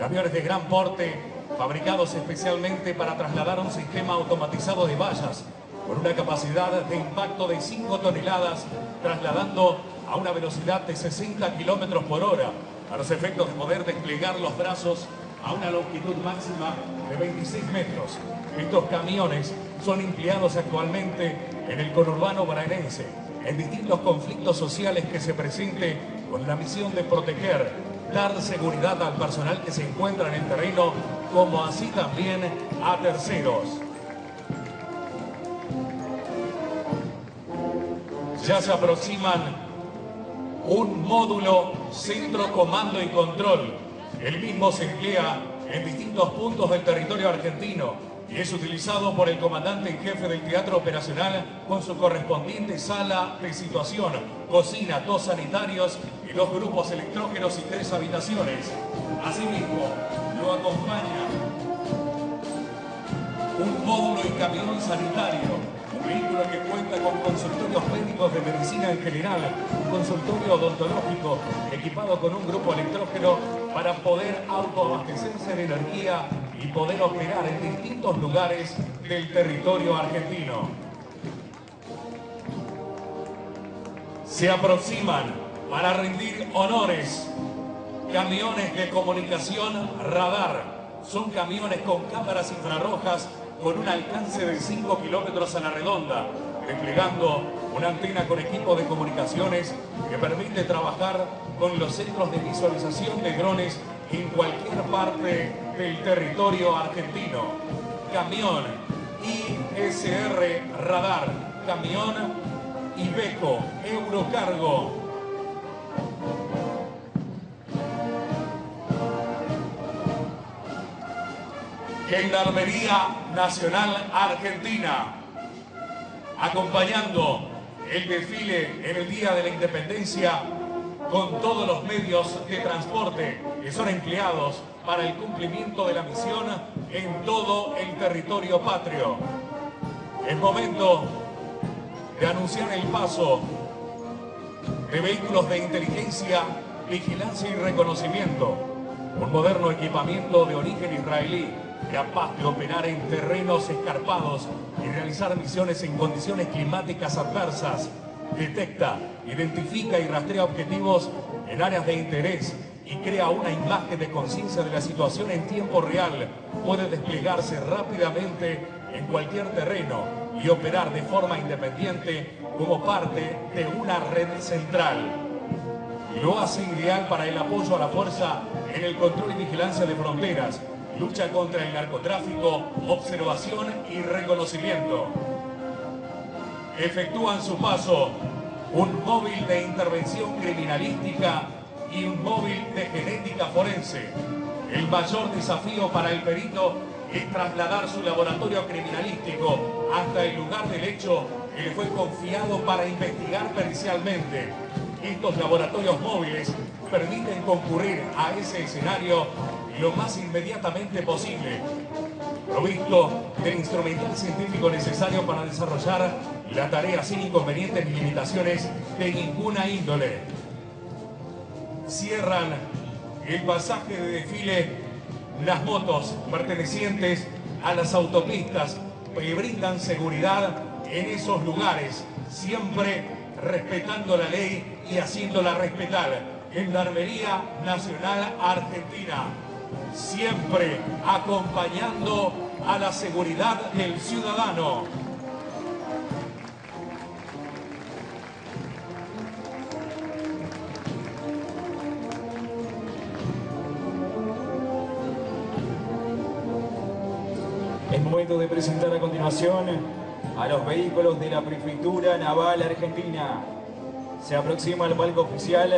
camiones de gran porte fabricados especialmente para trasladar un sistema automatizado de vallas con una capacidad de impacto de 5 toneladas, trasladando a una velocidad de 60 kilómetros por hora, a los efectos de poder desplegar los brazos a una longitud máxima de 26 metros. Estos camiones son empleados actualmente en el conurbano bonaerense, en distintos conflictos sociales que se presenten con la misión de proteger, dar seguridad al personal que se encuentra en el terreno, como así también a terceros. Ya se aproximan un módulo centro comando y control. El mismo se emplea en distintos puntos del territorio argentino y es utilizado por el comandante en jefe del Teatro Operacional con su correspondiente sala de situación, cocina, dos sanitarios y dos grupos electrógenos y tres habitaciones. Asimismo, lo acompaña un módulo y camión sanitario, vehículo que cuenta con consultorios médicos de medicina en general, un consultorio odontológico equipado con un grupo electrógeno para poder autoabastecerse de energía y poder operar en distintos lugares del territorio argentino. Se aproximan para rendir honores camiones de comunicación radar. Son camiones con cámaras infrarrojas con un alcance de 5 kilómetros a la redonda, desplegando una antena con equipo de comunicaciones que permite trabajar con los centros de visualización de drones en cualquier parte del territorio argentino. Camión ISR Radar, camión Ibeco Eurocargo, Gendarmería Nacional Argentina, acompañando el desfile en el Día de la Independencia con todos los medios de transporte que son empleados para el cumplimiento de la misión en todo el territorio patrio. Es momento de anunciar el paso de vehículos de inteligencia, vigilancia y reconocimiento, un moderno equipamiento de origen israelí capaz de operar en terrenos escarpados y realizar misiones en condiciones climáticas adversas. Detecta, identifica y rastrea objetivos en áreas de interés y crea una imagen de conciencia de la situación en tiempo real. Puede desplegarse rápidamente en cualquier terreno y operar de forma independiente como parte de una red central. Lo hace ideal para el apoyo a la fuerza en el control y vigilancia de fronteras, lucha contra el narcotráfico, observación y reconocimiento. Efectúan su paso un móvil de intervención criminalística y un móvil de genética forense. El mayor desafío para el perito es trasladar su laboratorio criminalístico hasta el lugar del hecho que le fue confiado para investigar pericialmente. Estos laboratorios móviles permiten concurrir a ese escenario lo más inmediatamente posible, provisto del instrumental científico necesario para desarrollar la tarea sin inconvenientes ni limitaciones de ninguna índole. Cierran el pasaje de desfile las motos pertenecientes a las autopistas que brindan seguridad en esos lugares, siempre respetando la ley y haciéndola respetar. Gendarmería Nacional Argentina siempre acompañando a la seguridad del ciudadano. Es momento de presentar a continuación a los vehículos de la Prefectura Naval Argentina. Se aproxima al palco oficial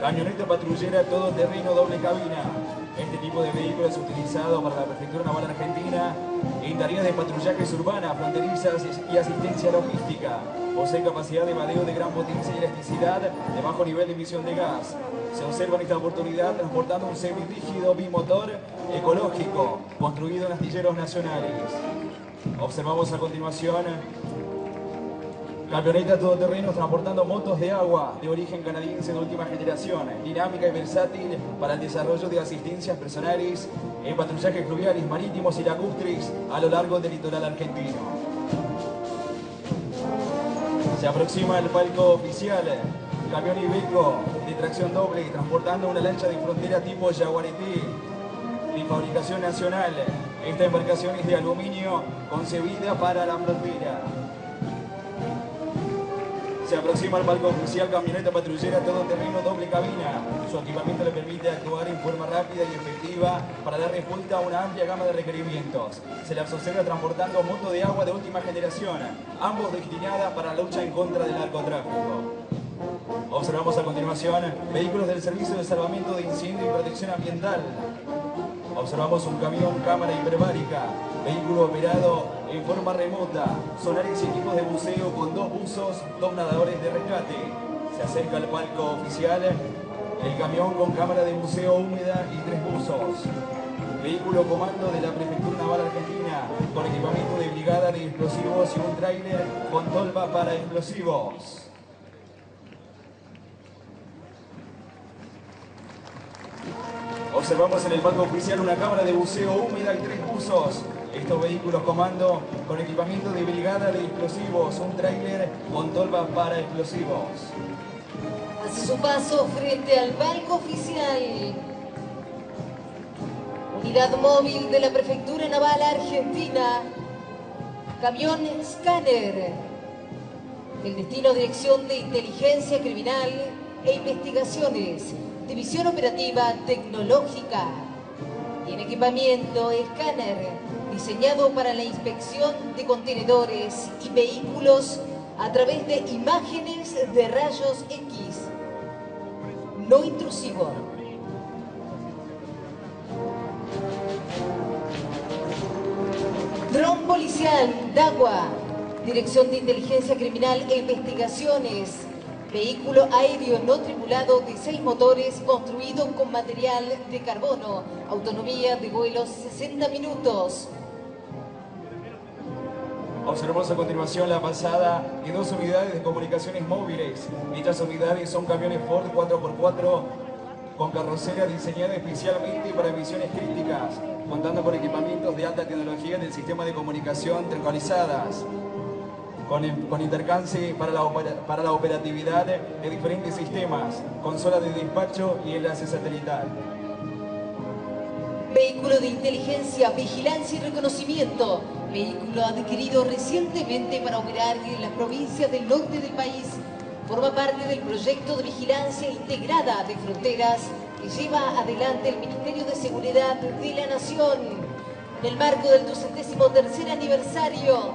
camioneta patrullera todoterreno doble cabina, este tipo de vehículo es utilizado para la Prefectura Naval Argentina en tareas de patrullajes urbanas, fronterizas y asistencia logística. Posee capacidad de madeo de gran potencia y elasticidad de bajo nivel de emisión de gas. Se observa en esta oportunidad transportando un semirrígido bimotor ecológico construido en astilleros nacionales. Observamos a continuación Camioneta todoterreno transportando motos de agua de origen canadiense de última generación, dinámica y versátil para el desarrollo de asistencias personales en patrullajes fluviales, marítimos y lacustres a lo largo del litoral argentino. Se aproxima el palco oficial, camión Ibeco de tracción doble transportando una lancha de frontera tipo Yaguareté de fabricación nacional. Esta embarcación es de aluminio concebida para la frontera. Se aproxima al palco oficial camioneta patrullera todo terreno doble cabina. Su equipamiento le permite actuar en forma rápida y efectiva para dar respuesta a una amplia gama de requerimientos. Se la observa transportando moto de agua de última generación, ambos destinadas para la lucha en contra del narcotráfico. Observamos a continuación vehículos del Servicio de Salvamento de Incendio y Protección Ambiental. Observamos un camión cámara hiperbárica, vehículo operado en forma remota, sonares y equipos de buceo con dos buzos, dos nadadores de rescate. Se acerca al palco oficial el camión con cámara de buceo húmeda y tres buzos. Vehículo comando de la Prefectura Naval Argentina con equipamiento de brigada de explosivos y un tráiler con tolva para explosivos. Observamos en el palco oficial una cámara de buceo húmeda y tres buzos. Estos vehículos comando con equipamiento de brigada de explosivos, un tráiler con tolva para explosivos. Hace su paso frente al palco oficial. Unidad móvil de la Prefectura Naval Argentina. Camión Scanner. El destino Dirección de Inteligencia Criminal e Investigaciones. División Operativa Tecnológica. Tiene equipamiento escáner diseñado para la inspección de contenedores y vehículos a través de imágenes de rayos X. No intrusivo. Dron policial, DAGUA, Dirección de Inteligencia Criminal e Investigaciones, Vehículo aéreo no tripulado de seis motores construido con material de carbono. Autonomía de vuelos 60 minutos. Observamos a continuación la pasada de dos unidades de comunicaciones móviles. Dichas unidades son camiones Ford 4x4 con carrocera diseñada especialmente para misiones críticas, contando con equipamientos de alta tecnología del sistema de comunicación centralizadas con, con intercance para la, para la operatividad de diferentes sistemas, consola de despacho y enlace satelital. Vehículo de inteligencia, vigilancia y reconocimiento. Vehículo adquirido recientemente para operar en las provincias del norte del país. Forma parte del proyecto de vigilancia integrada de fronteras que lleva adelante el Ministerio de Seguridad de la Nación. En el marco del 203 aniversario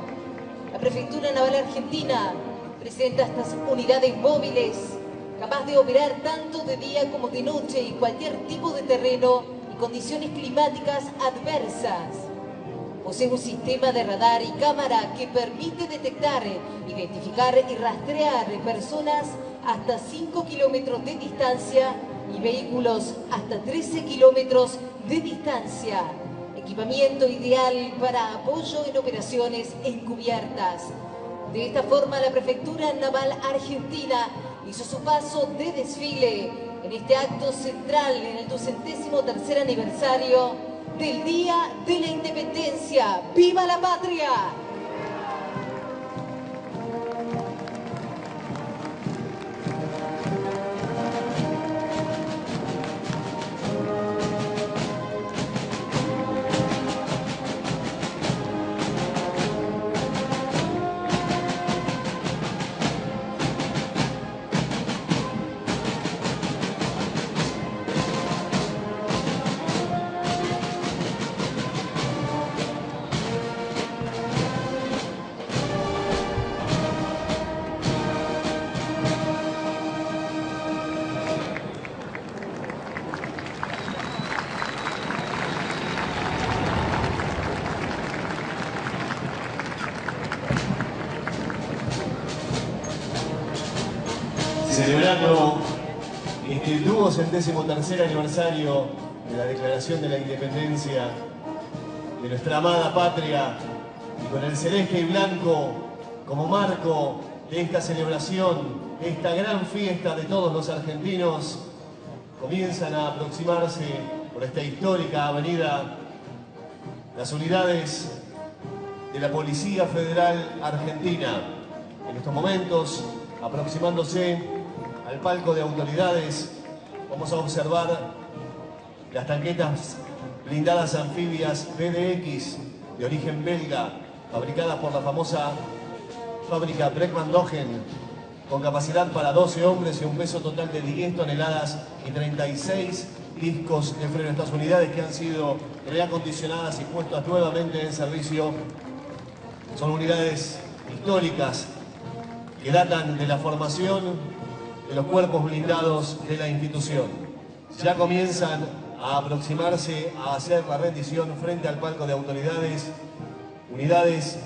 la Prefectura Naval Argentina presenta estas unidades móviles capaz de operar tanto de día como de noche en cualquier tipo de terreno y condiciones climáticas adversas. Posee un sistema de radar y cámara que permite detectar, identificar y rastrear personas hasta 5 kilómetros de distancia y vehículos hasta 13 kilómetros de distancia equipamiento ideal para apoyo en operaciones encubiertas. De esta forma, la Prefectura Naval Argentina hizo su paso de desfile en este acto central en el 203 aniversario del Día de la Independencia. ¡Viva la Patria! Celebrando este duocentésimo tercer aniversario de la Declaración de la Independencia de nuestra amada patria y con el celeste y blanco como marco de esta celebración, esta gran fiesta de todos los argentinos, comienzan a aproximarse por esta histórica avenida las unidades de la Policía Federal Argentina. En estos momentos, aproximándose al palco de autoridades, vamos a observar las tanquetas blindadas anfibias BDX de origen belga, fabricadas por la famosa fábrica Breckman Dogen, con capacidad para 12 hombres y un peso total de 10 toneladas y 36 discos de freno. Estas unidades que han sido reacondicionadas y puestas nuevamente en servicio son unidades históricas que datan de la formación de los cuerpos blindados de la institución. Ya comienzan a aproximarse a hacer la rendición frente al palco de autoridades, unidades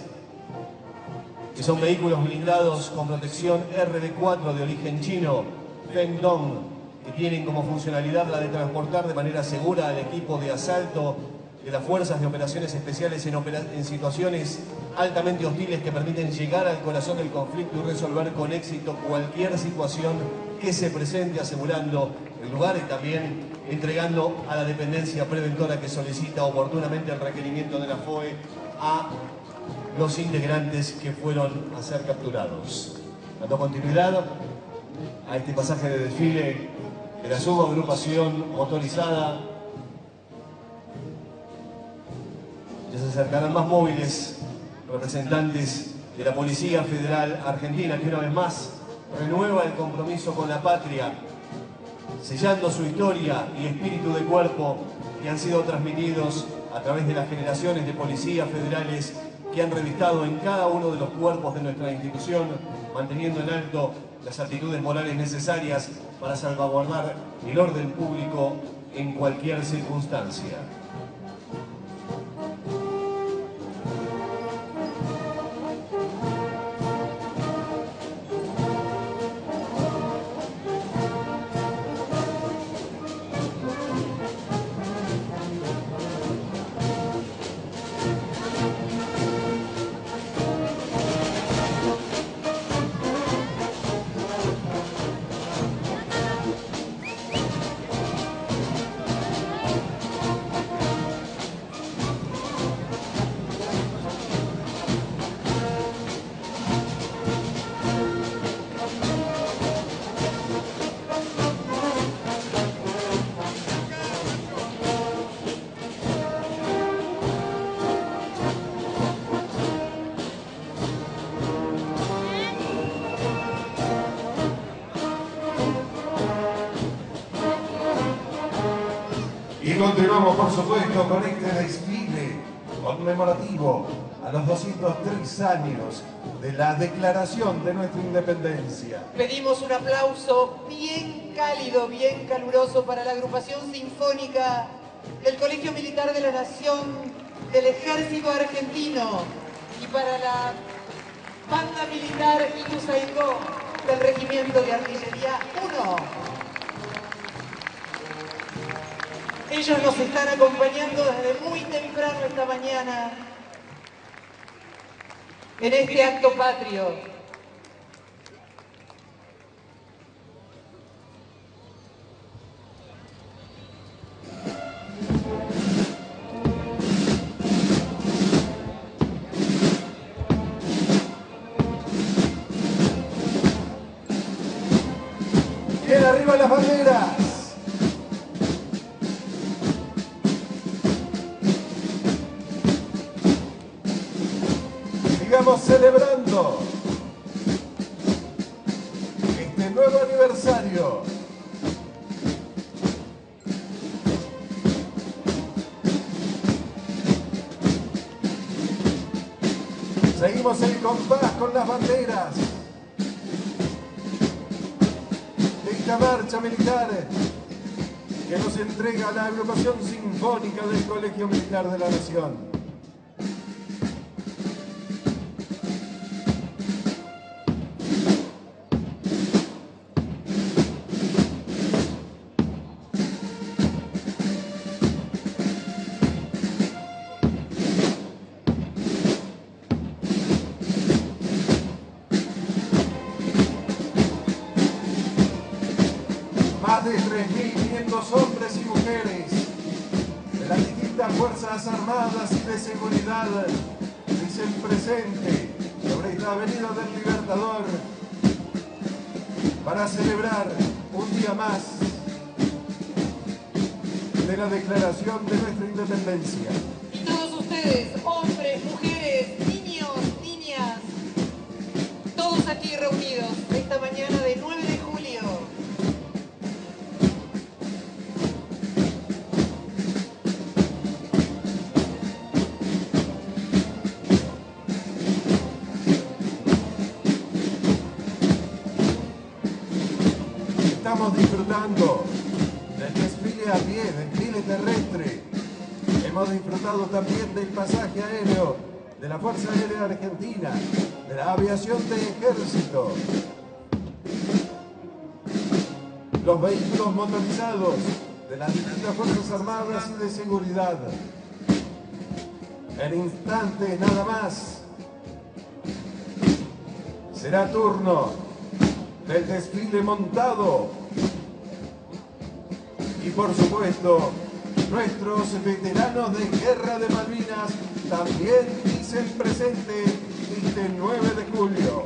que son vehículos blindados con protección RD4 de origen chino, Fengdong, que tienen como funcionalidad la de transportar de manera segura al equipo de asalto de las Fuerzas de Operaciones Especiales en, en, situaciones altamente hostiles que permiten llegar al corazón del conflicto y resolver con éxito cualquier situación que se presente, asegurando el lugar y también entregando a la dependencia preventora que solicita oportunamente el requerimiento de la FOE a los integrantes que fueron a ser capturados. Dando continuidad a este pasaje de desfile de la subagrupación motorizada, ya se acercarán más móviles representantes de la Policía Federal Argentina, que una vez más renueva el compromiso con la patria, sellando su historia y espíritu de cuerpo que han sido transmitidos a través de las generaciones de policías federales que han revistado en cada uno de los cuerpos de nuestra institución, manteniendo en alto las actitudes morales necesarias para salvaguardar el orden público en cualquier circunstancia. Continuamos, por supuesto, con este desfile conmemorativo a los 203 años de la declaración de nuestra independencia. Pedimos un aplauso bien cálido, bien caluroso para la agrupación sinfónica del Colegio Militar de la Nación del Ejército Argentino y para la banda militar Ituzaingó del Regimiento de Artillería 1. Ellos nos están acompañando desde muy temprano esta mañana en este acto patrio. Bien arriba las banderas. Celebrando este nuevo aniversario. Seguimos el compás con las banderas de esta marcha militar que nos entrega la agrupación sinfónica del Colegio Militar de la Nación. de las distintas Fuerzas Armadas y de Seguridad. En instantes nada más será turno del desfile montado y por supuesto nuestros veteranos de Guerra de Malvinas también dicen presente este 9 de julio.